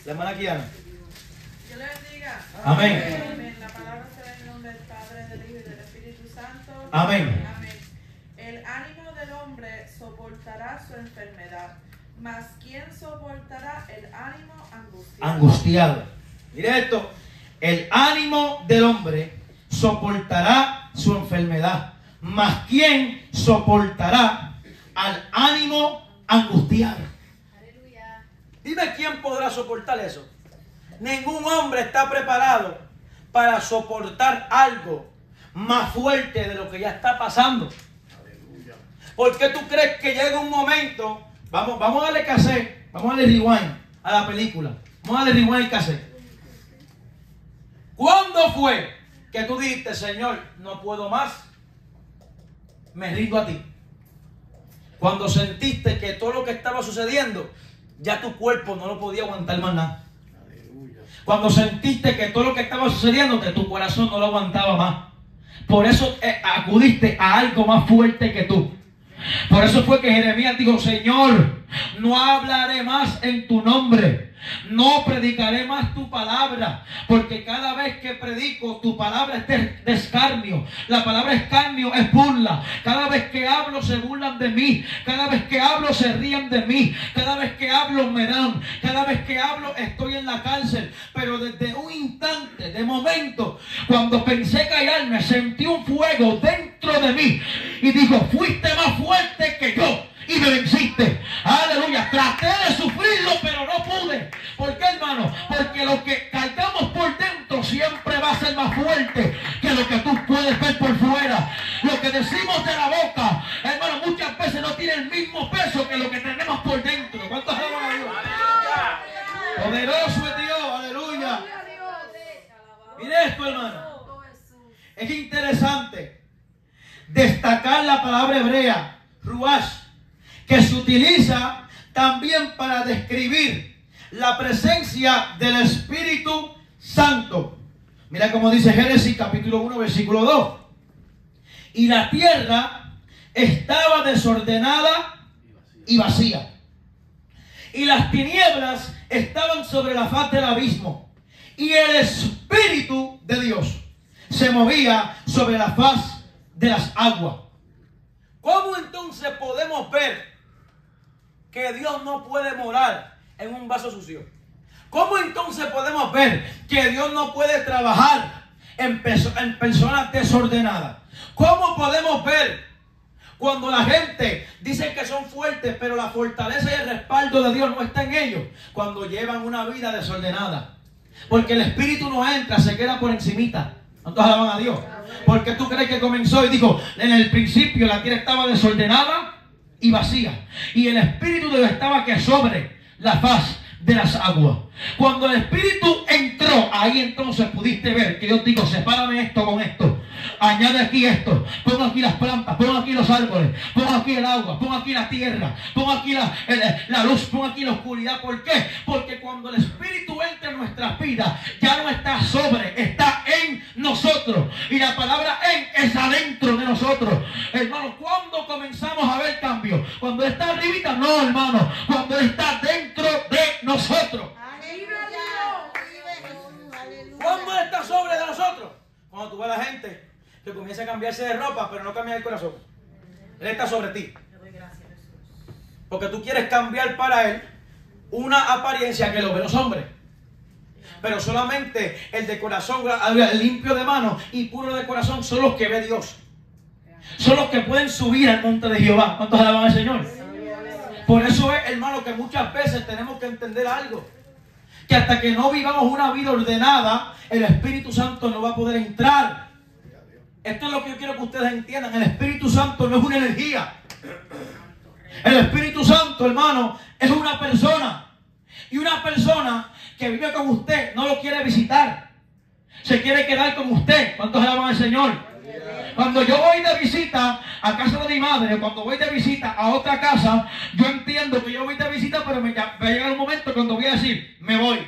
La hermana Kiana. Amén. Amén. La palabra en el nombre del Padre, del Hijo y del Espíritu Santo. Amén. Amén. El ánimo del hombre soportará su enfermedad, mas ¿quién soportará el ánimo angustiado? Angustiado. Mire esto. El ánimo del hombre soportará su enfermedad. Mas ¿quién soportará al ánimo angustiado? Aleluya. Dime quién podrá soportar eso. Ningún hombre está preparado para soportar algo más fuerte de lo que ya está pasando. ¿Por qué tú crees que llega un momento? Vamos, vamos a darle cassette, vamos a darle rewind. a la película. Vamos a darle rewind cassette. ¿Cuándo fue que tú dijiste, Señor, no puedo más? Me rindo a ti. Cuando sentiste que todo lo que estaba sucediendo, ya tu cuerpo no lo podía aguantar más nada. Cuando sentiste que todo lo que estaba sucediendo, tu corazón no lo aguantaba más. Por eso eh, acudiste a algo más fuerte que tú. Por eso fue que Jeremías dijo, Señor, no hablaré más en tu nombre. No predicaré más tu palabra, porque cada vez que predico tu palabra es de, escarnio. La palabra escarnio es burla. Cada vez que hablo se burlan de mí. Cada vez que hablo se ríen de mí. Cada vez que hablo me dan. Cada vez que hablo estoy en la cárcel. Pero desde un instante, de momento, cuando pensé callarme, sentí un fuego dentro de mí y dijo, fuiste más fuerte que yo y me venciste. Aleluya. Traté de sufrirlo, pero no pude. ¿Por qué, hermano? Porque lo que cargamos por dentro siempre va a ser más fuerte que lo que tú puedes ver por fuera. Lo que decimos de la boca, hermano, muchas veces no tiene el mismo peso que lo que tenemos por dentro. ¿Cuántos alaban a Dios? Poderoso es Dios, aleluya. Mire esto, hermano. Es interesante destacar la palabra hebrea, ruash, que se utiliza también para describir la presencia del Espíritu Santo. Mira cómo dice Génesis capítulo 1 versículo 2. Y la tierra estaba desordenada y vacía. Y las tinieblas estaban sobre la faz del abismo. Y el Espíritu de Dios se movía sobre la faz de las aguas. ¿Cómo entonces podemos ver que Dios no puede morar en un vaso sucio? ¿Cómo entonces podemos ver que Dios no puede trabajar en, perso- en personas desordenadas? ¿Cómo podemos ver cuando la gente dice que son fuertes, pero la fortaleza y el respaldo de Dios no está en ellos? Cuando llevan una vida desordenada. Porque el Espíritu no entra, se queda por encimita. ¿Cuántos alaban a Dios? Porque tú crees que comenzó y dijo, en el principio la tierra estaba desordenada y vacía. Y el Espíritu de Dios estaba que sobre la faz de las aguas. Cuando el Espíritu entró, ahí entonces pudiste ver que Dios dijo, sepárame esto con esto. Añade aquí esto. Pon aquí las plantas, pon aquí los árboles, pon aquí el agua, pon aquí la tierra, pon aquí la, el- la luz, pon aquí la oscuridad. ¿Por qué? Porque cuando el Espíritu entra en nuestras vidas, ya no está sobre, está en nosotros. Y la palabra en es adentro de nosotros. Hermano, ¿cuándo comenzamos a ver cambio? Cuando está arribita, no, hermano. Cuando está dentro de nosotros. ¿Cuándo está sobre de nosotros? Cuando tú ves a la gente que comienza a cambiarse de ropa, pero no cambia el corazón. Él está sobre ti. Porque tú quieres cambiar para Él una apariencia que lo ven los hombres. Pero solamente el de corazón limpio de mano y puro de corazón son los que ve Dios. Son los que pueden subir al monte de Jehová. ¿Cuántos alaban al Señor? Por eso es, hermano, que muchas veces tenemos que entender algo. Que hasta que no vivamos una vida ordenada, el Espíritu Santo no va a poder entrar. Esto es lo que yo quiero que ustedes entiendan. El Espíritu Santo no es una energía. El Espíritu Santo, hermano, es una persona. Y una persona que vive con usted no lo quiere visitar. Se quiere quedar con usted. ¿Cuántos alaban al Señor? Cuando yo voy de visita a casa de mi madre, cuando voy de visita a otra casa, yo entiendo que yo voy de visita, pero me, va a llegar un momento cuando voy a decir, me voy.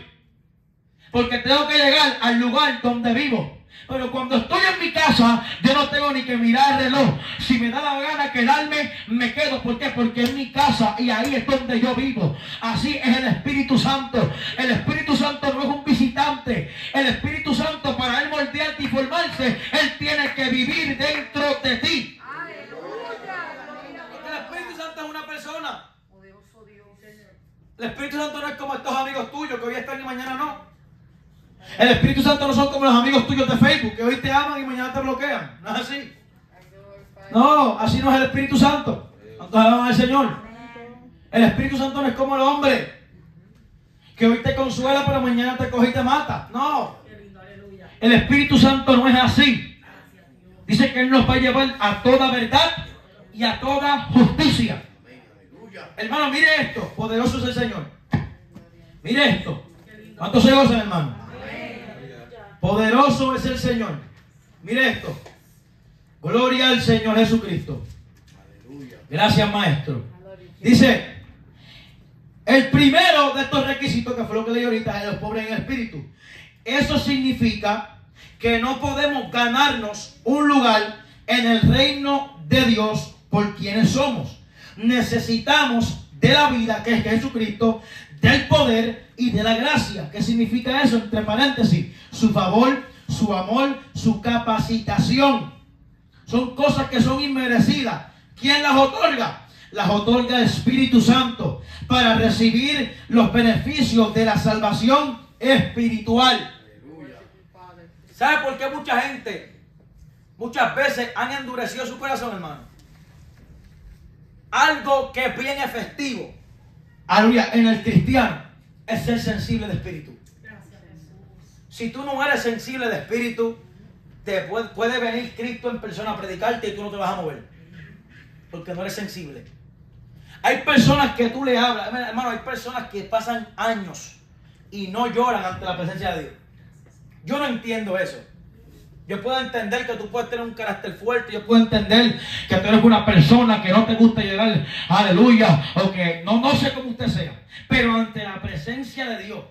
Porque tengo que llegar al lugar donde vivo. Pero cuando estoy en mi casa, yo no tengo ni que mirar el reloj. Si me da la gana quedarme, me quedo. ¿Por qué? Porque es mi casa y ahí es donde yo vivo. Así es el Espíritu Santo. El Espíritu Santo no es un visitante. El Espíritu Santo, para él moldearte y formarse, él tiene que vivir dentro de ti. Porque el Espíritu Santo es una persona. El Espíritu Santo no es como estos amigos tuyos que hoy están y mañana no. El Espíritu Santo no son como los amigos tuyos de Facebook que hoy te aman y mañana te bloquean. No es así. No, así no es el Espíritu Santo. ¿Cuántos alaban al Señor? El Espíritu Santo no es como el hombre que hoy te consuela pero mañana te coge y te mata. No. El Espíritu Santo no es así. Dice que Él nos va a llevar a toda verdad y a toda justicia. Hermano, mire esto. Poderoso es el Señor. Mire esto. ¿Cuántos se gozan, hermano? Poderoso es el Señor. Mire esto. Gloria al Señor Jesucristo. Gracias, maestro. Dice, el primero de estos requisitos, que fue lo que leí ahorita, es los pobres en espíritu. Eso significa que no podemos ganarnos un lugar en el reino de Dios por quienes somos. Necesitamos de la vida, que es Jesucristo, del poder y de la gracia. ¿Qué significa eso? Entre paréntesis, su favor, su amor, su capacitación. Son cosas que son inmerecidas. ¿Quién las otorga? Las otorga el Espíritu Santo para recibir los beneficios de la salvación espiritual. ¿Sabe por qué mucha gente muchas veces han endurecido su corazón, hermano? Algo que es bien efectivo. Aleluya, en el cristiano es ser sensible de espíritu. Si tú no eres sensible de espíritu, te puede, puede venir Cristo en persona a predicarte y tú no te vas a mover. Porque no eres sensible. Hay personas que tú le hablas, hermano, hay personas que pasan años y no lloran ante la presencia de Dios. Yo no entiendo eso. Yo puedo entender que tú puedes tener un carácter fuerte, yo puedo entender que tú eres una persona que no te gusta llorar, aleluya, o que no, no sé cómo usted sea, pero ante la presencia de Dios,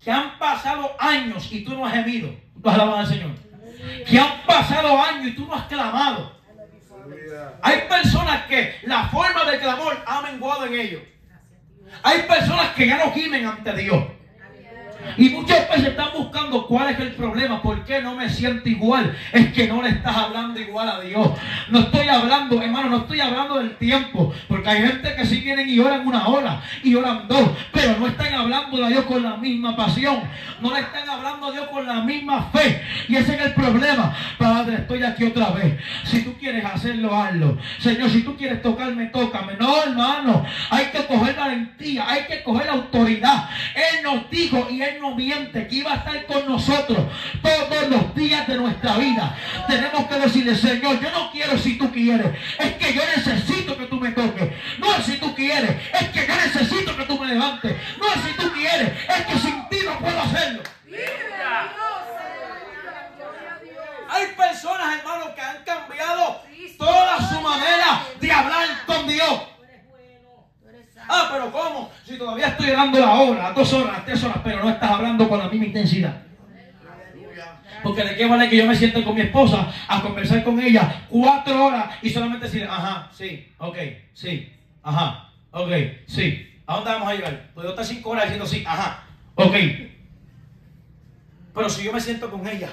que han pasado años y tú no has gemido, tú alabas al Señor, que han pasado años y tú no has clamado. Hay personas que la forma de clamor ha menguado en ellos. Hay personas que ya no gimen ante Dios. Y muchas veces están buscando cuál es el problema, por qué no me siento igual. Es que no le estás hablando igual a Dios. No estoy hablando, hermano, no estoy hablando del tiempo, porque hay gente que sí vienen y oran una hora y oran dos, pero no están hablando a Dios con la misma pasión. No le están hablando a Dios con la misma fe. Y ese es el problema. Padre, estoy aquí otra vez. Si tú quieres hacerlo, hazlo. Señor, si tú quieres tocarme, tócame. No, hermano, hay que coger valentía, hay que coger autoridad. Él nos dijo y Él no miente, que iba a estar con nosotros todos los días de nuestra vida. Tenemos que decirle, Señor, yo no quiero si tú quieres, es que yo necesito que tú me toques. No es si tú quieres, es que yo necesito que tú me levantes. No es si tú quieres, es que sin ti no puedo hacerlo. Hay personas, hermanos, que han cambiado toda su manera de hablar con Dios. Ah, pero ¿cómo? Si todavía estoy dando la hora, dos horas, tres horas, pero no estás hablando con la misma intensidad. Porque de qué vale que yo me siente con mi esposa a conversar con ella cuatro horas y solamente decir, ajá, sí, ok, sí, ajá, ok, sí. ¿A dónde vamos a llegar? Puedo estar cinco horas diciendo sí, ajá, ok. Pero si yo me siento con ella,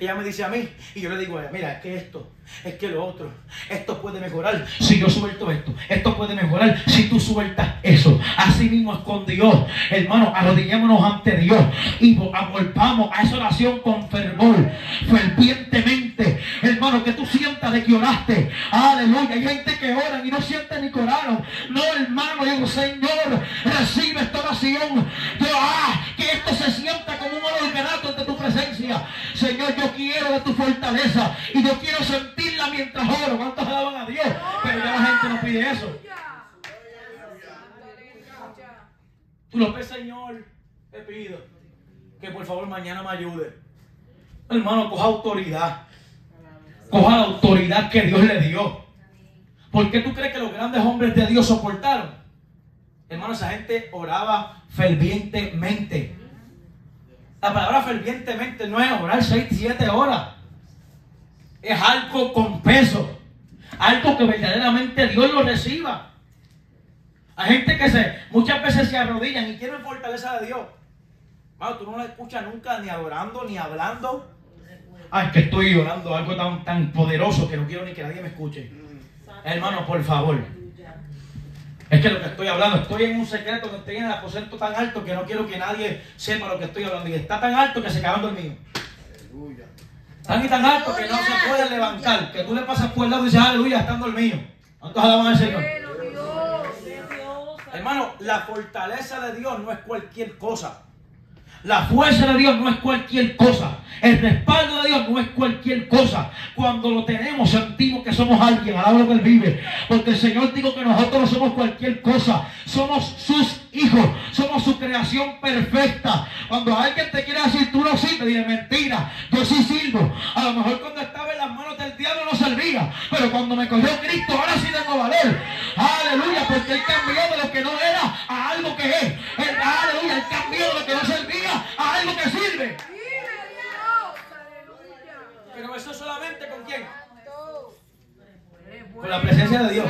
ella me dice a mí y yo le digo a ella, mira, es que esto, es que lo otro, esto puede mejorar si yo suelto esto, esto puede mejorar si tú sueltas eso. Así mismo es con Dios, hermano, arrodillémonos ante Dios y volvamos a esa oración con fervor, fervientemente, hermano, que tú sientas de que oraste, aleluya. Hay gente que ora y no siente ni que oraron. No, hermano, digo, Señor, recibe esta oración. Yo, ah, que esto se sienta como un Señor, yo quiero de tu fortaleza y yo quiero sentirla mientras oro. ¿Cuántos alaban a Dios? Pero ya la gente no pide eso. Tú lo ves, Señor, te pido que por favor mañana me ayude. Hermano, coja autoridad. Coja la autoridad que Dios le dio. ¿Por qué tú crees que los grandes hombres de Dios soportaron? Hermano, esa gente oraba fervientemente. La palabra fervientemente no es orar 6, 7 horas. Es algo con peso. Algo que verdaderamente Dios lo reciba. Hay gente que se, muchas veces se arrodillan y quieren fortaleza de Dios. Hermano, tú no la escuchas nunca ni adorando ni hablando. Ay, que estoy orando algo tan, tan poderoso que no quiero ni que nadie me escuche. Hermano, por favor. Es que lo que estoy hablando, estoy en un secreto que estoy en el aposento tan alto que no quiero que nadie sepa lo que estoy hablando. Y está tan alto que se quedan dormidos. Tan y tan alto que no se puede levantar. Que tú le pasas por el lado y dices, aleluya, están dormidos. ¿Cuántos alaban al Señor? Hermano, la fortaleza de Dios no es cualquier cosa. La fuerza de Dios no es cualquier cosa. El respaldo de Dios no es cualquier cosa. Cuando lo tenemos sentimos que somos alguien. Alaba lo que Él vive. Porque el Señor dijo que nosotros no somos cualquier cosa. Somos sus hijos. somos su creación perfecta. Cuando alguien te quiere decir tú no sirves, dile mentira, yo sí sirvo. A lo mejor cuando estaba en las manos del diablo no servía, pero cuando me cogió Cristo, ahora sí tengo valor. Aleluya, porque él cambió de lo que no era a algo que es. Aleluya, él cambió de lo que no a algo que sirve. Pero eso solamente con quién? Con la presencia de Dios.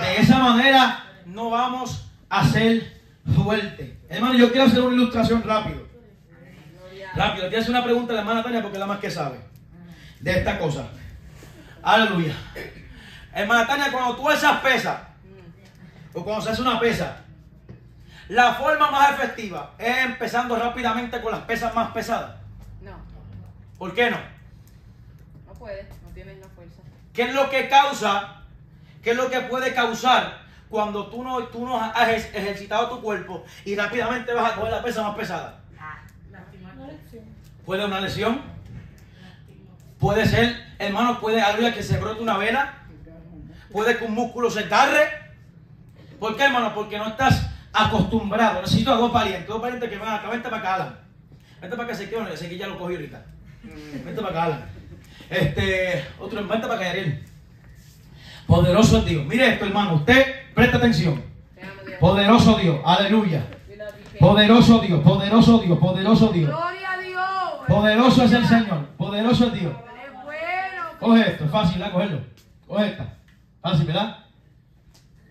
De esa manera no vamos a ser fuertes. Hermano, yo quiero hacer una ilustración rápido. Rápido. Te hace una pregunta a la hermana Tania porque es la más que sabe de esta cosa. Aleluya. Hermana Tania, cuando tú esas pesas, o cuando se hace una pesa, la forma más efectiva es empezando rápidamente con las pesas más pesadas. No, ¿Por qué no? no puedes, no tienes la fuerza. ¿Qué es lo que causa? ¿Qué es lo que puede causar cuando tú no, tú no has ejer- ejercitado tu cuerpo y rápidamente vas a coger la pesa más pesada? Puede una lesión. Puede ser, hermano, puede algo que se brote una vena. Puede que un músculo se carre. ¿Por qué, hermano? Porque no estás acostumbrado. Necesito a dos parientes. Dos parientes que vengan acá. Vente para acá, Alan. Vente para acá, sé que ya lo cogí ahorita. Vente para acá, Alan. Este, otro, vente para acá, Ariel. Poderoso es Dios. Mire esto, hermano. Usted presta atención. Poderoso Dios. Aleluya. Poderoso Dios. Poderoso Dios. Poderoso Dios. Gloria a Dios. Poderoso es el Señor. Poderoso es Dios. Coge esto, es fácil, ¿verdad? Cogerlo. Coge esta. Fácil, ¿verdad?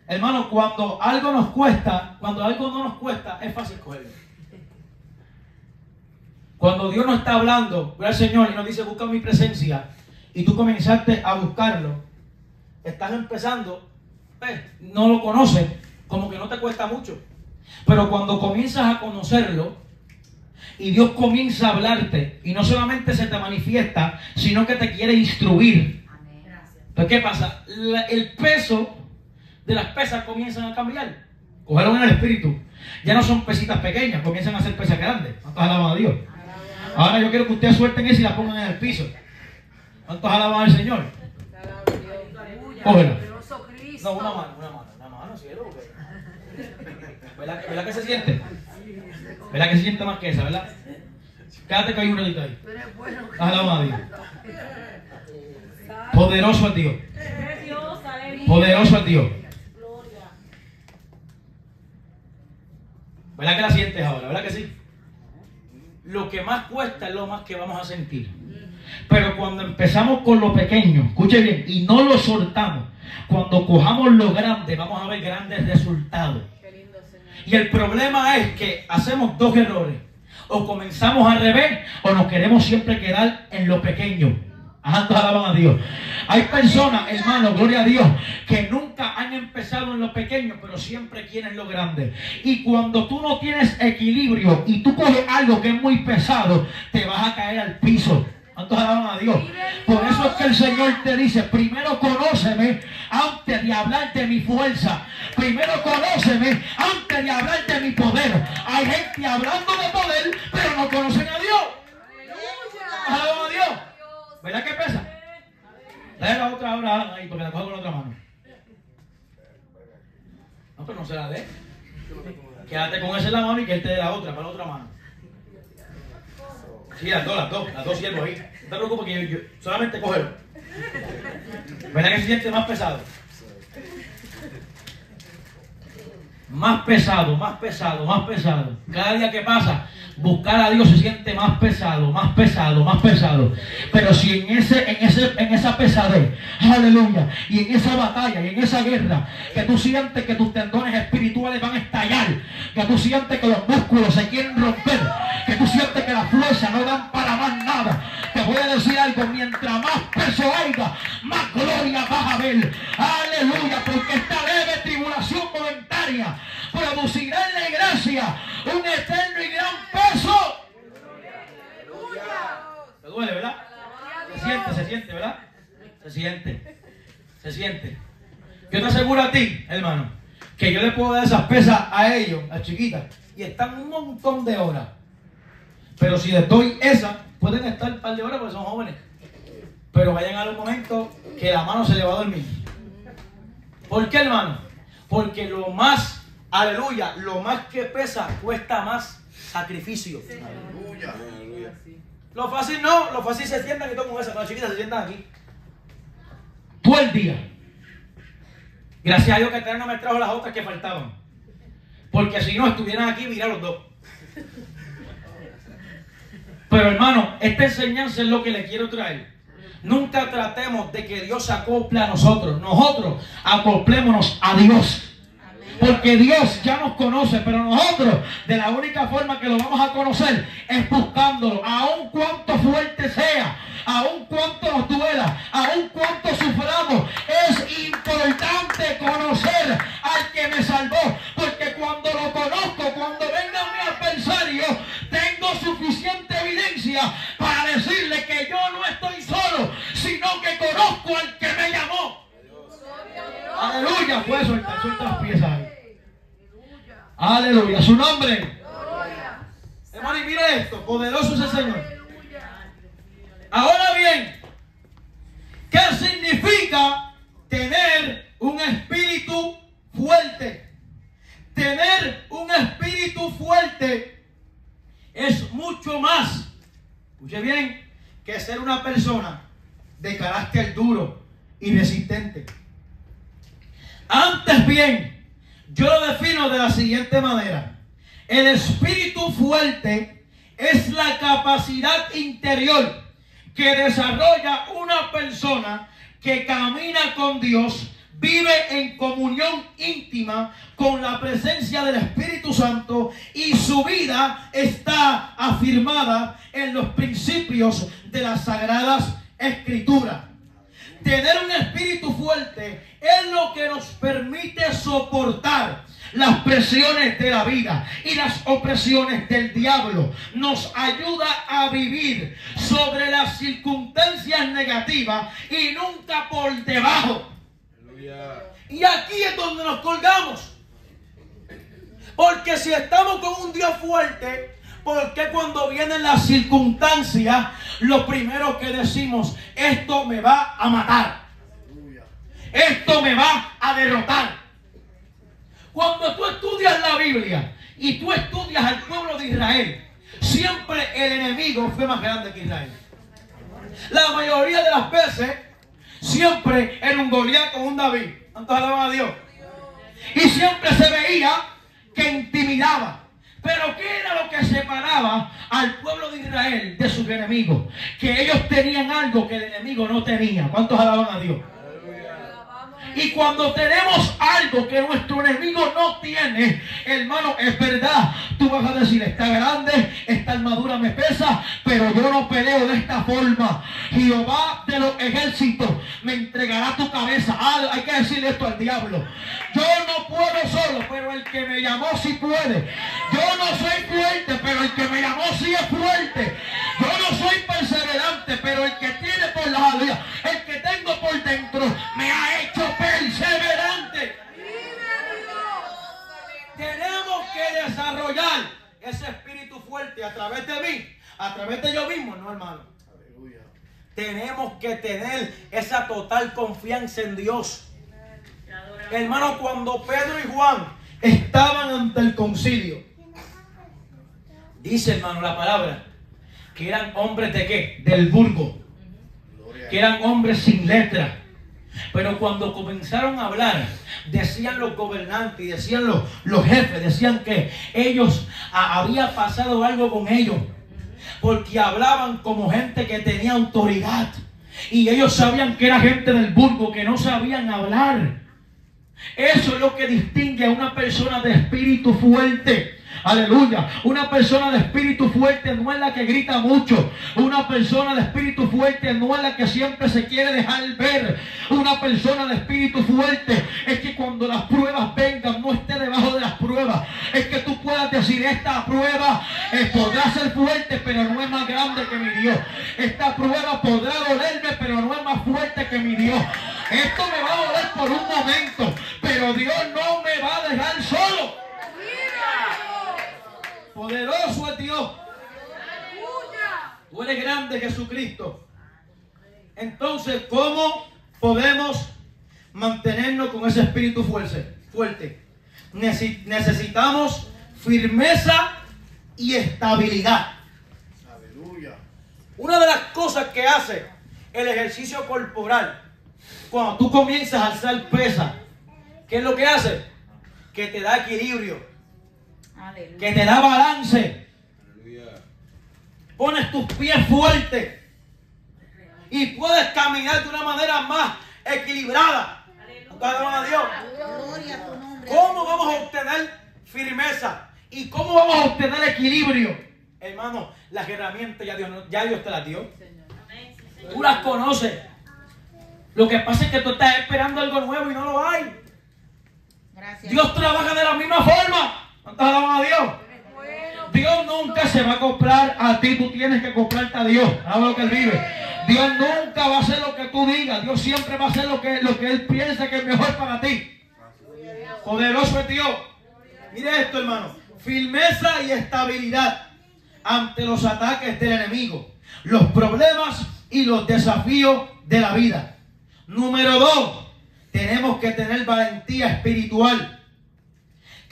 Hermano, cuando algo nos cuesta, cuando algo no nos cuesta, es fácil cogerlo. Cuando Dios nos está hablando, al Señor, y nos dice, busca mi presencia, y tú comenzaste a buscarlo, estás empezando, pues, no lo conoces, como que no te cuesta mucho. Pero cuando comienzas a conocerlo, y Dios comienza a hablarte, y no solamente se te manifiesta, sino que te quiere instruir. Entonces, ¿qué pasa? La- el peso de las pesas comienzan a cambiar. Cogieron en el espíritu. Ya no son pesitas pequeñas, comienzan a ser pesas grandes. ¿Cuántos alaban a Dios? Ahora yo quiero que ustedes suelten eso y la pongan en el piso. ¿Cuántos alaban al Señor? Cógela. Poderoso Cristo. No, una mano, una mano, una mano, cielo. ¿Verdad, ¿Verdad que se siente? ¿Verdad que se siente más que esa, verdad? Quédate que hay un ratito ahí. Alaba a Dios. Poderoso es Dios. Poderoso es Dios. Gloria. ¿Verdad que la sientes ahora? ¿Verdad que sí? Lo que más cuesta es lo más que vamos a sentir. Pero cuando empezamos con lo pequeño, escuche bien, y no lo soltamos, cuando cojamos lo grande, vamos a ver grandes resultados. Y el problema es que hacemos dos errores. O comenzamos al revés o nos queremos siempre quedar en lo pequeño. A Dios. Hay personas, hermano, gloria a Dios, que nunca han empezado en lo pequeño, pero siempre quieren lo grande. Y cuando tú no tienes equilibrio y tú coges algo que es muy pesado, te vas a caer al piso. ¿Cuántos alaban a Dios? Por eso es que el Señor te dice, primero conóceme antes de hablar de mi fuerza. Primero conóceme antes de hablar de mi poder. Hay gente hablando de poder, pero no conocen a Dios. Alaban a Dios. ¿Verdad que pesa? Dale la otra ahora ahí, porque la cojo con la otra mano. No, pero no se la dé. Quédate con esa en la mano y que él te dé la otra, para la otra mano. Sí, las dos, las dos, las dos siervos ahí. No te preocupes que yo, solamente cógelo. ¿Verdad que se siente más pesado? Más pesado, más pesado, más pesado. Cada día que pasa, buscar a Dios se siente más pesado, más pesado, más pesado. Pero si en ese, en ese, en esa pesadez, aleluya, y en esa batalla, y en esa guerra, que tú sientes que tus tendones espirituales van a estallar, que tú sientes que los músculos se quieren romper, que tú sientes que las fuerzas no dan para más nada. Te voy a decir algo, mientras más peso haya, más gloria vas a ver. Aleluya, porque esta leve tribulación momentánea producirá en la iglesia un eterno ¿Te duele, verdad? Se siente, se siente, ¿verdad? Se siente. Se siente. Yo te aseguro a ti, hermano, que yo le puedo dar esas pesas a ellos, a chiquitas, y están un montón de horas. Pero si les doy esa, pueden estar un par de horas porque son jóvenes. Pero vayan a un momento que la mano se le va a dormir. ¿Por qué, hermano? Porque lo más aleluya, lo más que pesa cuesta más sacrificio. Aleluya. Lo fácil no, lo fácil se sientan y toman esa, con las chiquitas se sientan aquí. Todo el día. Gracias a Dios que el no me trajo las otras que faltaban. Porque si no, estuvieran aquí, mira los dos. Pero hermano, esta enseñanza es lo que le quiero traer. Nunca tratemos de que Dios se acople a nosotros. Nosotros acoplémonos a Dios. Porque Dios ya nos conoce, pero nosotros de la única forma que lo vamos a conocer es buscándolo, aun cuanto fuerte sea, aun cuanto nos duela, aun cuanto suframos. Es importante conocer al que me salvó, porque cuando lo conozco, cuando venga mi adversario, tengo suficiente evidencia para decirle que yo no estoy solo, sino que conozco al que me llamó. Aleluya, puede soltar, suelta las piezas. Aleluya, su nombre. Hermano, y mire esto, poderoso es el Señor. Ahora bien, ¿qué significa tener un espíritu fuerte? Tener un espíritu fuerte es mucho más, escuche bien, que ser una persona de carácter duro y resistente. Antes bien, yo lo defino de la siguiente manera. El espíritu fuerte es la capacidad interior que desarrolla una persona que camina con Dios, vive en comunión íntima con la presencia del Espíritu Santo y su vida está afirmada en los principios de las sagradas escrituras. Tener un espíritu fuerte es lo que nos permite soportar las presiones de la vida y las opresiones del diablo. Nos ayuda a vivir sobre las circunstancias negativas y nunca por debajo. Y aquí es donde nos colgamos. Porque si estamos con un Dios fuerte, ¿por qué cuando vienen las circunstancias, lo primero que decimos, esto me va a matar? Esto me va a derrotar. Cuando tú estudias la Biblia y tú estudias al pueblo de Israel, siempre el enemigo fue más grande que Israel. La mayoría de las veces, siempre era un Goliat con un David. ¿Cuántos alaban a Dios? Y siempre se veía que intimidaba. Pero ¿qué era lo que separaba al pueblo de Israel de sus enemigos? Que ellos tenían algo que el enemigo no tenía. ¿Cuántos alaban a Dios? Y cuando tenemos algo que nuestro enemigo no tiene, hermano, es verdad. Tú vas a decir, está grande, esta armadura me pesa, pero yo no peleo de esta forma. Jehová de los ejércitos me entregará tu cabeza. Hay que decirle esto al diablo. Yo no puedo solo, pero el que me llamó sí puede. Yo no soy fuerte, pero el que me llamó sí es fuerte. Yo no soy perseverante, pero el que tiene por la aleluya, el que tengo por dentro, me ha hecho perseverante. Tenemos que desarrollar ese espíritu fuerte a través de mí, a través de yo mismo, no hermano. Tenemos que tener esa total confianza en Dios. Hermano, cuando Pedro y Juan estaban ante el concilio, dice hermano la palabra, que eran hombres de qué? Del burgo, que eran hombres sin letra. Pero cuando comenzaron a hablar, decían los gobernantes decían los, los jefes, decían que ellos había pasado algo con ellos. Porque hablaban como gente que tenía autoridad. Y ellos sabían que era gente del burgo, que no sabían hablar. Eso es lo que distingue a una persona de espíritu fuerte. Aleluya. Una persona de espíritu fuerte no es la que grita mucho. Una persona de espíritu fuerte no es la que siempre se quiere dejar ver. Una persona de espíritu fuerte es que cuando las pruebas vengan no esté debajo de las pruebas. Es que tú puedas decir, esta prueba eh, podrá ser fuerte, pero no es más grande que mi Dios. Esta prueba podrá dolerme, pero no es más fuerte que mi Dios. Esto me va a doler por un momento, pero Dios no me va a dejar solo. Poderoso es Dios. Tú eres grande, Jesucristo. Entonces, ¿cómo podemos mantenernos con ese espíritu fuerte? fuerte? Necesi- necesitamos firmeza y estabilidad. Aleluya. Una de las cosas que hace el ejercicio corporal, cuando tú comienzas a alzar pesa, ¿qué es lo que hace? Que te da equilibrio, que te da balance. Pones tus pies fuertes y puedes caminar de una manera más equilibrada. Alaban a Dios. Gloria a tu nombre. ¿Cómo vamos a obtener firmeza? ¿Y cómo vamos a obtener equilibrio? Hermano, las herramientas ya Dios, no- ya Dios te las dio. Tú las conoces. Lo que pasa es que tú estás esperando algo nuevo y no lo hay. Gracias. Dios trabaja de la misma forma. ¿Cuántos alaban a Dios? Dios nunca se va a comprar a ti, tú tienes que comprarte a Dios. Alaba lo que Él vive. Dios nunca va a hacer lo que tú digas. Dios siempre va a hacer lo que, lo que Él piensa que es mejor para ti. Poderoso es Dios. Mire esto, hermano. Firmeza y estabilidad ante los ataques del enemigo, los problemas y los desafíos de la vida. Número dos, tenemos que tener valentía espiritual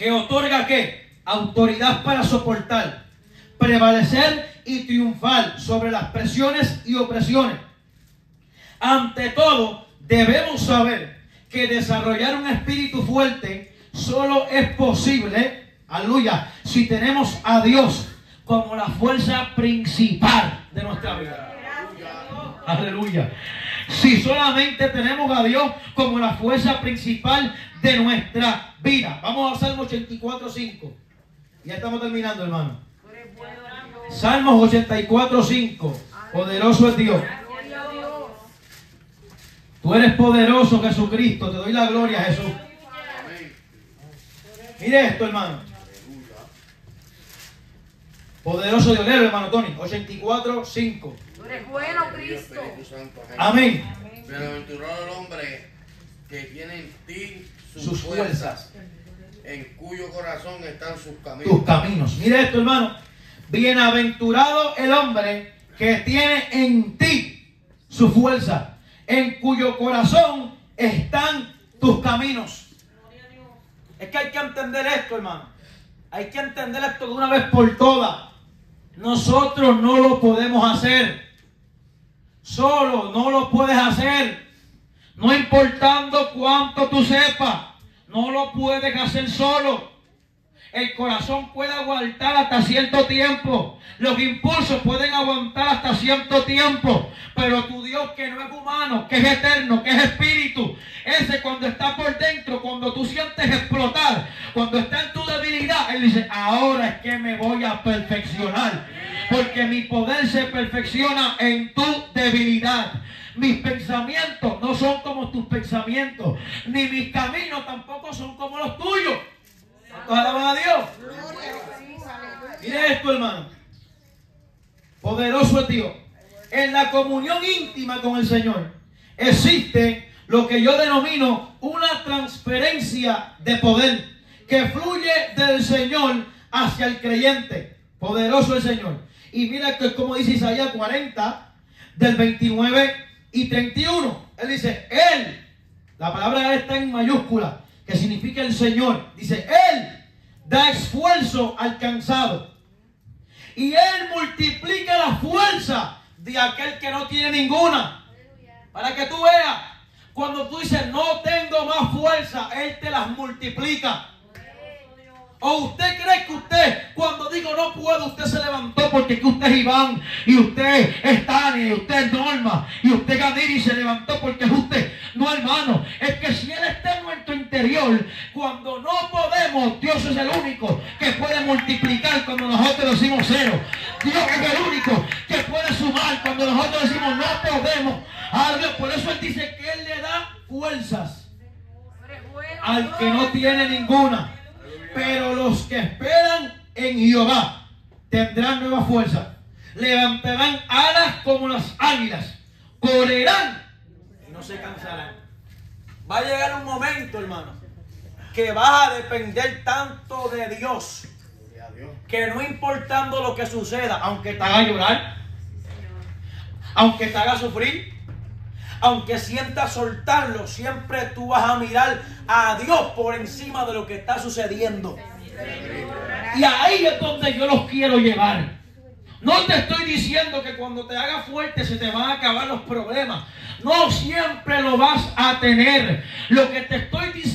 que otorga qué? Autoridad para soportar, prevalecer y triunfar sobre las presiones y opresiones. Ante todo, debemos saber que desarrollar un espíritu fuerte solo es posible, aleluya, si tenemos a Dios como la fuerza principal de nuestra vida. Aleluya. Si solamente tenemos a Dios como la fuerza principal de nuestra vida. Vamos a Salmo 84.5. Ya estamos terminando, hermano. Salmos 84.5. Poderoso es Dios. Tú eres poderoso, Jesucristo. Te doy la gloria, Jesús. Amén. Mire esto, hermano. Poderoso Dios. Léelo, hermano Tony. 84.5. Tú eres bueno, Cristo. Amén. Bienaventurado el hombre que tiene en ti sus, Sus fuerzas. en cuyo corazón están sus tus caminos. caminos. Mire esto, hermano. Bienaventurado el hombre que tiene en ti su fuerza, en cuyo corazón están tus caminos. Es que hay que entender esto, hermano. Hay que entender esto de una vez por todas. Nosotros no lo podemos hacer. Solo no lo puedes hacer. No importando cuánto tú sepas. No lo puedes hacer solo. El corazón puede aguantar hasta cierto tiempo. Los impulsos pueden aguantar hasta cierto tiempo. Pero tu Dios que no es humano, que es eterno, que es espíritu. Ese cuando está por dentro, cuando tú sientes explotar, cuando está en tu debilidad, Él dice, ahora es que me voy a perfeccionar. Porque mi poder se perfecciona en tu debilidad. Mis pensamientos no son como tus pensamientos. Ni mis caminos tampoco son como los tuyos. ¿Cuántos alaban a Dios? Mire esto, hermano. Poderoso es Dios. En la comunión íntima con el Señor existe lo que yo denomino una transferencia de poder que fluye del Señor hacia el creyente. Poderoso el Señor. Y mira que como dice Isaías 40, del 29 y 31. Él dice, Él, la palabra está en mayúscula, que significa el Señor. Dice, Él da esfuerzo al cansado. Y Él multiplica la fuerza de aquel que no tiene ninguna. Para que tú veas, cuando tú dices, no tengo más fuerza, Él te las multiplica. ¿O usted cree que usted, cuando digo no puedo, usted se levantó porque que usted es Iván y usted es Tania y usted es Norma y usted Gadir y se levantó porque es usted? No, hermano, es que si Él está en nuestro interior, cuando no podemos, Dios es el único que puede multiplicar cuando nosotros decimos cero. Dios es el único que puede sumar cuando nosotros decimos no podemos. Ah, Dios, por eso Él dice que Él le da fuerzas al que no tiene ninguna. Pero los que esperan en Jehová tendrán nueva fuerza. Levantarán alas como las águilas. Correrán y no se cansarán. Va a llegar un momento, hermano, que vas a depender tanto de Dios que no importando lo que suceda, aunque te haga llorar, aunque te haga sufrir, aunque sientas soltarlo, siempre tú vas a mirar a Dios por encima de lo que está sucediendo. Y ahí es donde yo los quiero llevar. No te estoy diciendo que cuando te hagas fuerte se te van a acabar los problemas. No siempre lo vas a tener. Lo que te estoy diciendo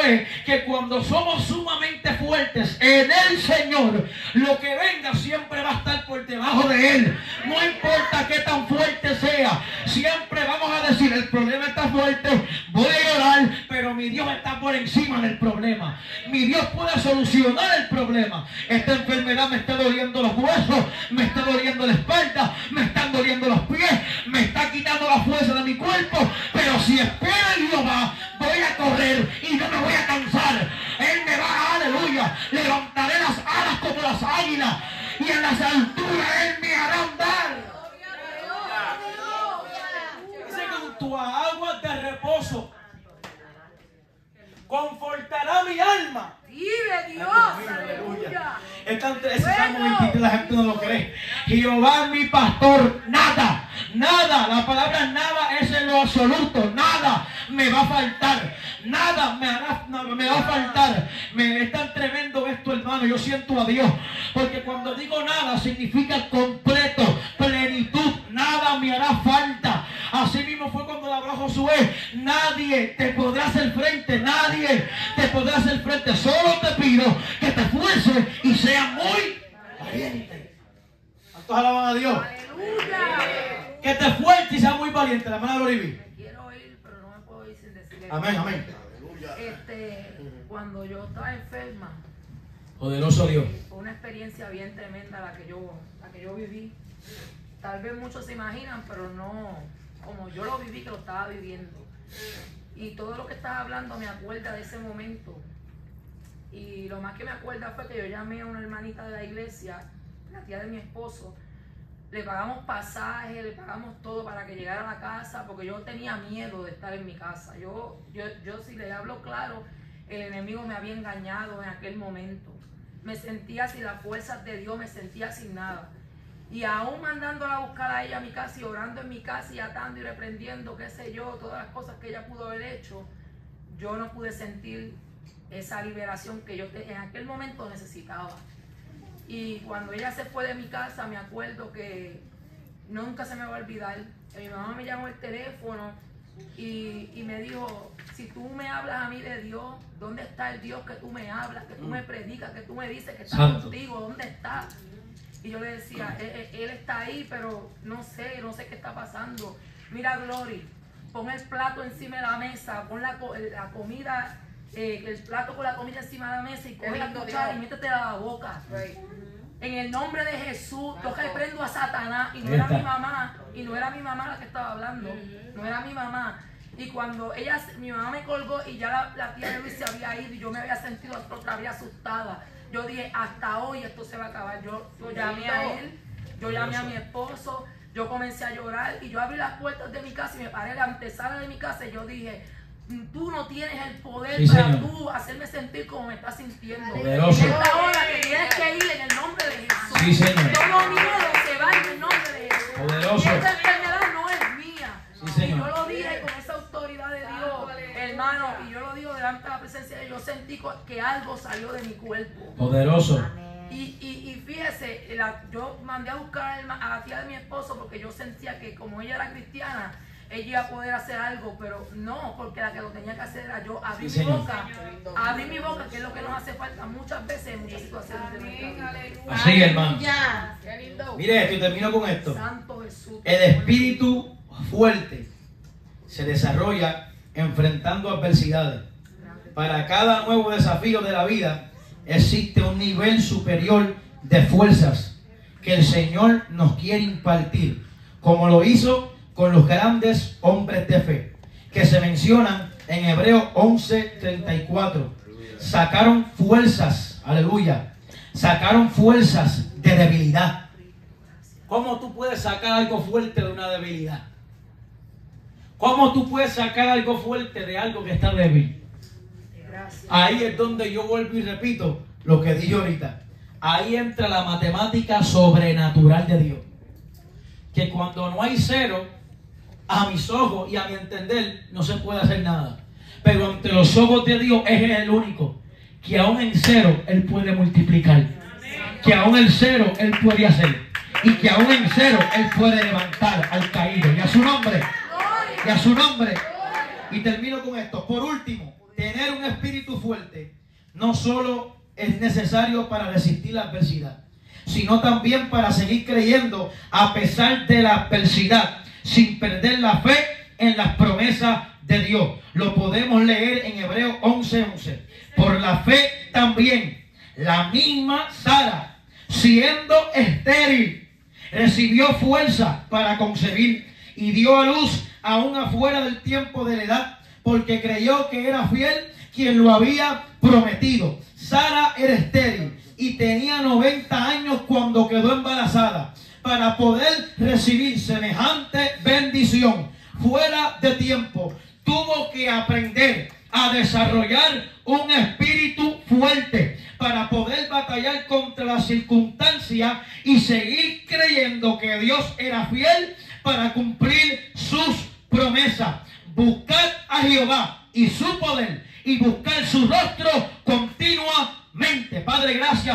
es que cuando somos sumamente fuertes en el Señor, lo que venga siempre va a estar por debajo de Él. No importa qué tan fuerte sea, siempre vamos a decir, el problema está fuerte, voy a llorar, pero mi Dios está por encima del problema. Mi Dios puede solucionar el problema. Esta enfermedad me está doliendo los huesos, me está doliendo la espalda, me están doliendo los pies, me está quitando la fuerza de mi cuerpo, pero si espero en Jehová, voy a correr y no me voy a cansar. Él me va, aleluya, levantaré las alas como las águilas y en las alturas Él me hará andar. Dice junto a aguas de reposo. Confortará mi alma. Vive Dios, aleluya. Está entre ese Salmo 23, la gente no lo cree. Jehová es mi pastor, nada, nada, la palabra nada es en lo absoluto, nada me va a faltar, nada me, hará, me va a faltar. Me es tan tremendo esto, hermano, yo siento a Dios, porque cuando digo nada significa completo, plenitud, nada me hará falta. Así mismo fue cuando le habló Josué, nadie te podrá hacer frente, nadie te podrá hacer frente, solo te pido que te esfuerces y seas muy valiente. ¿Cuántos alaban a Dios? Aleluya. Que te esfuerces y seas muy valiente, la hermana Loribi. Quiero ir, pero no me puedo ir sin decirle. Amén, amén. Este, cuando yo estaba enferma, Poderoso Dios. fue una experiencia bien tremenda la que yo, la que yo viví. Tal vez muchos se imaginan, pero no como yo lo viví, que lo estaba viviendo. Y todo lo que estás hablando me acuerda de ese momento. Y lo más que me acuerda fue que yo llamé a una hermanita de la iglesia, la tía de mi esposo. Le pagamos pasaje, le pagamos todo para que llegara a la casa, porque yo tenía miedo de estar en mi casa. Yo, yo, yo si le hablo claro, el enemigo me había engañado en aquel momento. Me sentía sin las fuerzas de Dios, me sentía sin nada. Y aún mandándola a buscar a ella a mi casa y orando en mi casa y atando y reprendiendo, qué sé yo, todas las cosas que ella pudo haber hecho, yo no pude sentir esa liberación que yo en aquel momento necesitaba. Y cuando ella se fue de mi casa, me acuerdo que nunca se me va a olvidar. Mi mamá me llamó el teléfono y, y me dijo, si tú me hablas a mí de Dios, ¿dónde está el Dios que tú me hablas, que tú me predicas, que tú me dices que está Santo. contigo? ¿Dónde está? Y yo le decía, él, él- él está ahí, pero no sé, no sé qué está pasando. Mira, Glory, pon el plato encima de la mesa, pon la, co- la comida, eh, el plato con la comida encima de la mesa y coge la cuchara y métete a la boca. Right. En el nombre de Jesús, yo reprendo a Satanás y no era mi mamá, y no era mi mamá la que estaba hablando, no era mi mamá. Y cuando ella, mi mamá me colgó y ya la, la tía de Luis se había ido y yo me había sentido otra vez asustada. Yo dije, hasta hoy esto se va a acabar. Yo, yo llamé a él, yo llamé a mi esposo, yo comencé a llorar y yo abrí las puertas de mi casa y me paré en la antesala de mi casa y yo dije, tú no tienes el poder Sí, para señor. tú hacerme sentir como me estás sintiendo. Poderoso. En esta hora que tienes que ir en el nombre de Jesús. Sí, señor. Todo miedo se va en el nombre de Jesús. Poderoso. Y esta enfermedad no es mía. Sí, señor. Y yo lo dije con esa autoridad de Dios, hermano, y yo lo digo delante de la presencia de Dios. Yo sentí que algo salió de mi cuerpo. Poderoso. Y, y, y fíjese, la- yo mandé a buscar a la tía de mi esposo porque yo sentía que como ella era cristiana, ella iba a poder hacer algo, pero no, porque la que lo tenía que hacer era yo abrir Sí, mi señor. boca, abrir mi boca, que es lo que nos hace falta muchas veces en muchas situaciones de. Así, hermano. Ya. Qué lindo. Mire esto y termino con esto. Santo Jesús. El espíritu fuerte se desarrolla enfrentando adversidades. Para cada nuevo desafío de la vida existe un nivel superior de fuerzas que el Señor nos quiere impartir, como lo hizo con los grandes hombres de fe, que se mencionan en Hebreo 11:34. Sacaron fuerzas, aleluya, sacaron fuerzas de debilidad. ¿Cómo tú puedes sacar algo fuerte de una debilidad? ¿Cómo tú puedes sacar algo fuerte de algo que está débil? Gracias. Ahí es donde yo vuelvo y repito lo que dije ahorita. Ahí entra la matemática sobrenatural de Dios. Que cuando no hay cero, a mis ojos y a mi entender no se puede hacer nada. Pero ante los ojos de Dios es el único que aún en cero Él puede multiplicar. Que aún en cero Él puede hacer. Y que aún en cero Él puede levantar al caído. Y a su nombre. Y a su nombre. Y termino con esto. Por último, tener un espíritu fuerte no solo es necesario para resistir la adversidad, sino también para seguir creyendo a pesar de la adversidad, sin perder la fe en las promesas de Dios. Lo podemos leer en Hebreos 11:11. Por la fe también, la misma Sara, siendo estéril, recibió fuerza para concebir y dio a luz aún afuera del tiempo de la edad, porque creyó que era fiel quien lo había prometido. Sara era estéril y tenía 90 años cuando quedó embarazada. Para poder recibir semejante bendición fuera de tiempo, tuvo que aprender a desarrollar un espíritu fuerte para poder batallar contra las circunstancias y seguir creyendo que Dios era fiel para cumplir sus promesas. Buscar a Jehová y su poder y buscar su rostro continuamente. Padre, gracias.